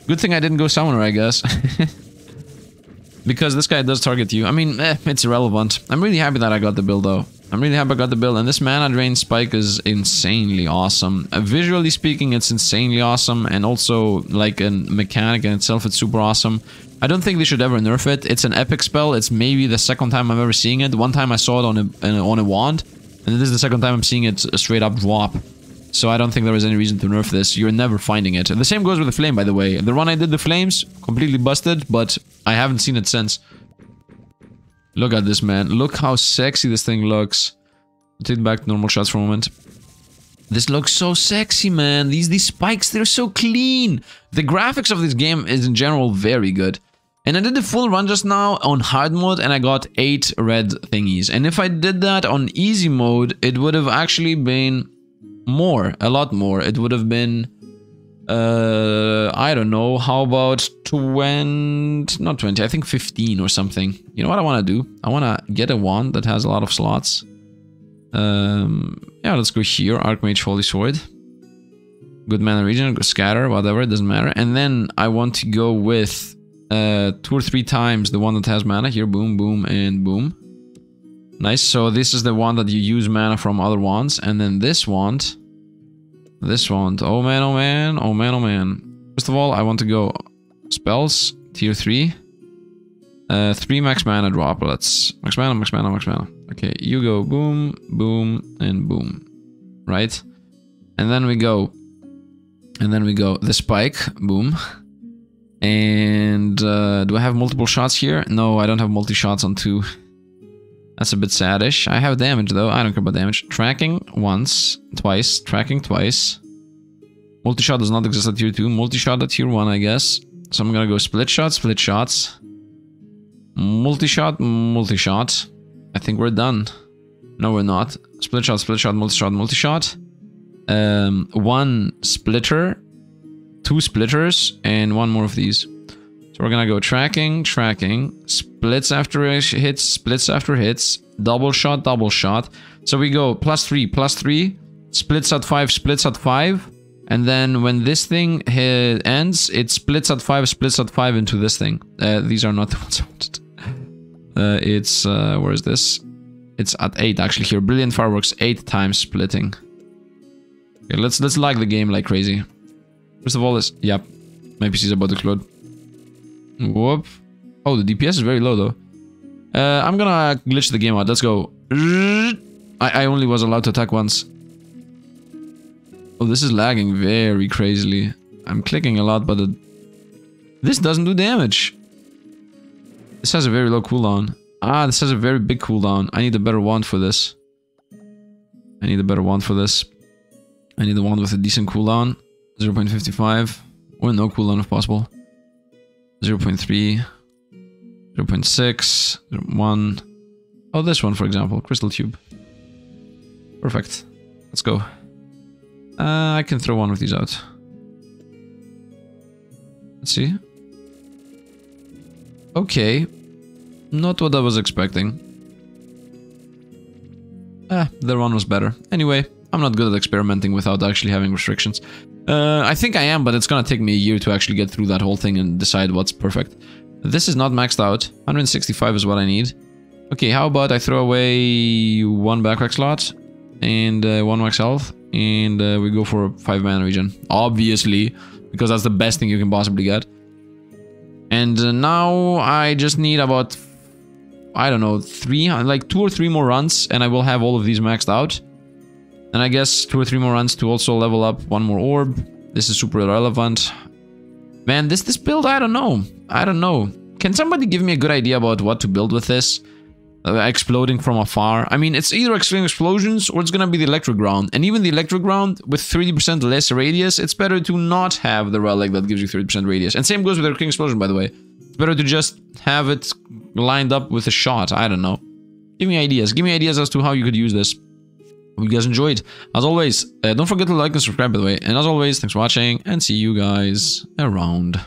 Good thing I didn't go somewhere, I guess. *laughs* because this guy does target you. I mean, eh, it's irrelevant. I'm really happy that I got the build, though. I'm really happy I got the build, and this mana drain spike is insanely awesome. Uh, visually speaking, it's insanely awesome, and also, like, a mechanic in itself, it's super awesome. I don't think they should ever nerf it. It's an epic spell. It's maybe the second time I'm ever seeing it. One time I saw it on a, on a wand, and this is the second time I'm seeing it straight up drop. So I don't think there is any reason to nerf this. You're never finding it. The same goes with the flame, by the way. The run I did the flames, completely busted, but I haven't seen it since. Look at this, man. Look how sexy this thing looks. Take back to normal shots for a moment. This looks so sexy, man. These these spikes, they're so clean. The graphics of this game is in general very good. And I did the full run just now on hard mode and I got 8 red thingies. And if I did that on easy mode, it would have actually been more, a lot more. It would have been, uh, I don't know, how about 20, not 20, I think 15 or something. You know what I want to do? I want to get a wand that has a lot of slots. Um, yeah, let's go here, Archmage Holy Sword. Good mana regen, scatter, whatever, it doesn't matter. And then I want to go with uh, two or three times the one that has mana. Here, boom, boom, and boom. Nice, so this is the one that you use mana from other wands. And then this wand, this wand, oh man, oh man, oh man, oh man. First of all, I want to go spells, tier 3. Uh, 3 max mana droplets. Max mana, max mana, max mana. Okay, you go boom, boom, and boom. Right? And then we go. And then we go the spike, boom. And uh, do I have multiple shots here? No, I don't have multi shots on two. *laughs* That's a bit saddish. I have damage though. I don't care about damage. Tracking once, twice, tracking twice. Multi-shot does not exist at tier 2. Multi-shot at tier 1, I guess. So I'm gonna go split shot, split shots. Multi-shot, multi-shot. I think we're done. No, we're not. Split shot, split shot, multi-shot, multi-shot. Um, one splitter, two splitters, and one more of these. So we're gonna go tracking, tracking, splits after hits, splits after hits, double shot, double shot. So we go plus three, plus three, splits at five, splits at five, and then when this thing ends, it splits at five, splits at five into this thing. Uh, these are not the *laughs* ones I wanted. Uh, it's, uh, where is this? It's at eight actually here. Brilliant fireworks, eight times splitting. Okay, let's let's lag the game like crazy. First of all, this, yep, my PC's about to explode. Whoop. Oh, the DPS is very low though. Uh, I'm gonna glitch the game out. Let's go. I, I only was allowed to attack once. Oh, this is lagging very crazily. I'm clicking a lot, but this doesn't do damage. This has a very low cooldown. Ah, this has a very big cooldown. I need a better wand for this. I need a better wand for this. I need a wand with a decent cooldown. 0.55. Or no cooldown if possible. 0 0.3, 0 0.6, 1. Oh, this one, for example, crystal tube. Perfect. Let's go. Uh, I can throw one of these out. Let's see. Okay. Not what I was expecting. Ah, the one was better. Anyway, I'm not good at experimenting without actually having restrictions. Uh, I think I am, but it's gonna take me a year to actually get through that whole thing and decide what's perfect. This is not maxed out. 165 is what I need. Okay, how about I throw away one backpack slot and uh, one max health, and uh, we go for a 5 mana regen. Obviously, because that's the best thing you can possibly get. And uh, now I just need about, I don't know, three, like two or three more runs, and I will have all of these maxed out. And I guess two or three more runs to also level up one more orb. This is super irrelevant. Man, this this build, I don't know. I don't know. Can somebody give me a good idea about what to build with this? Uh, exploding from afar. I mean, it's either extreme explosions or it's gonna be the electric ground. And even the electric ground with 30% less radius, it's better to not have the relic that gives you 30% radius. And same goes with the king explosion, by the way. It's better to just have it lined up with a shot. I don't know. Give me ideas. Give me ideas as to how you could use this. Hope you guys enjoyed. As always, uh, don't forget to like and subscribe by the way. And as always, thanks for watching and see you guys around.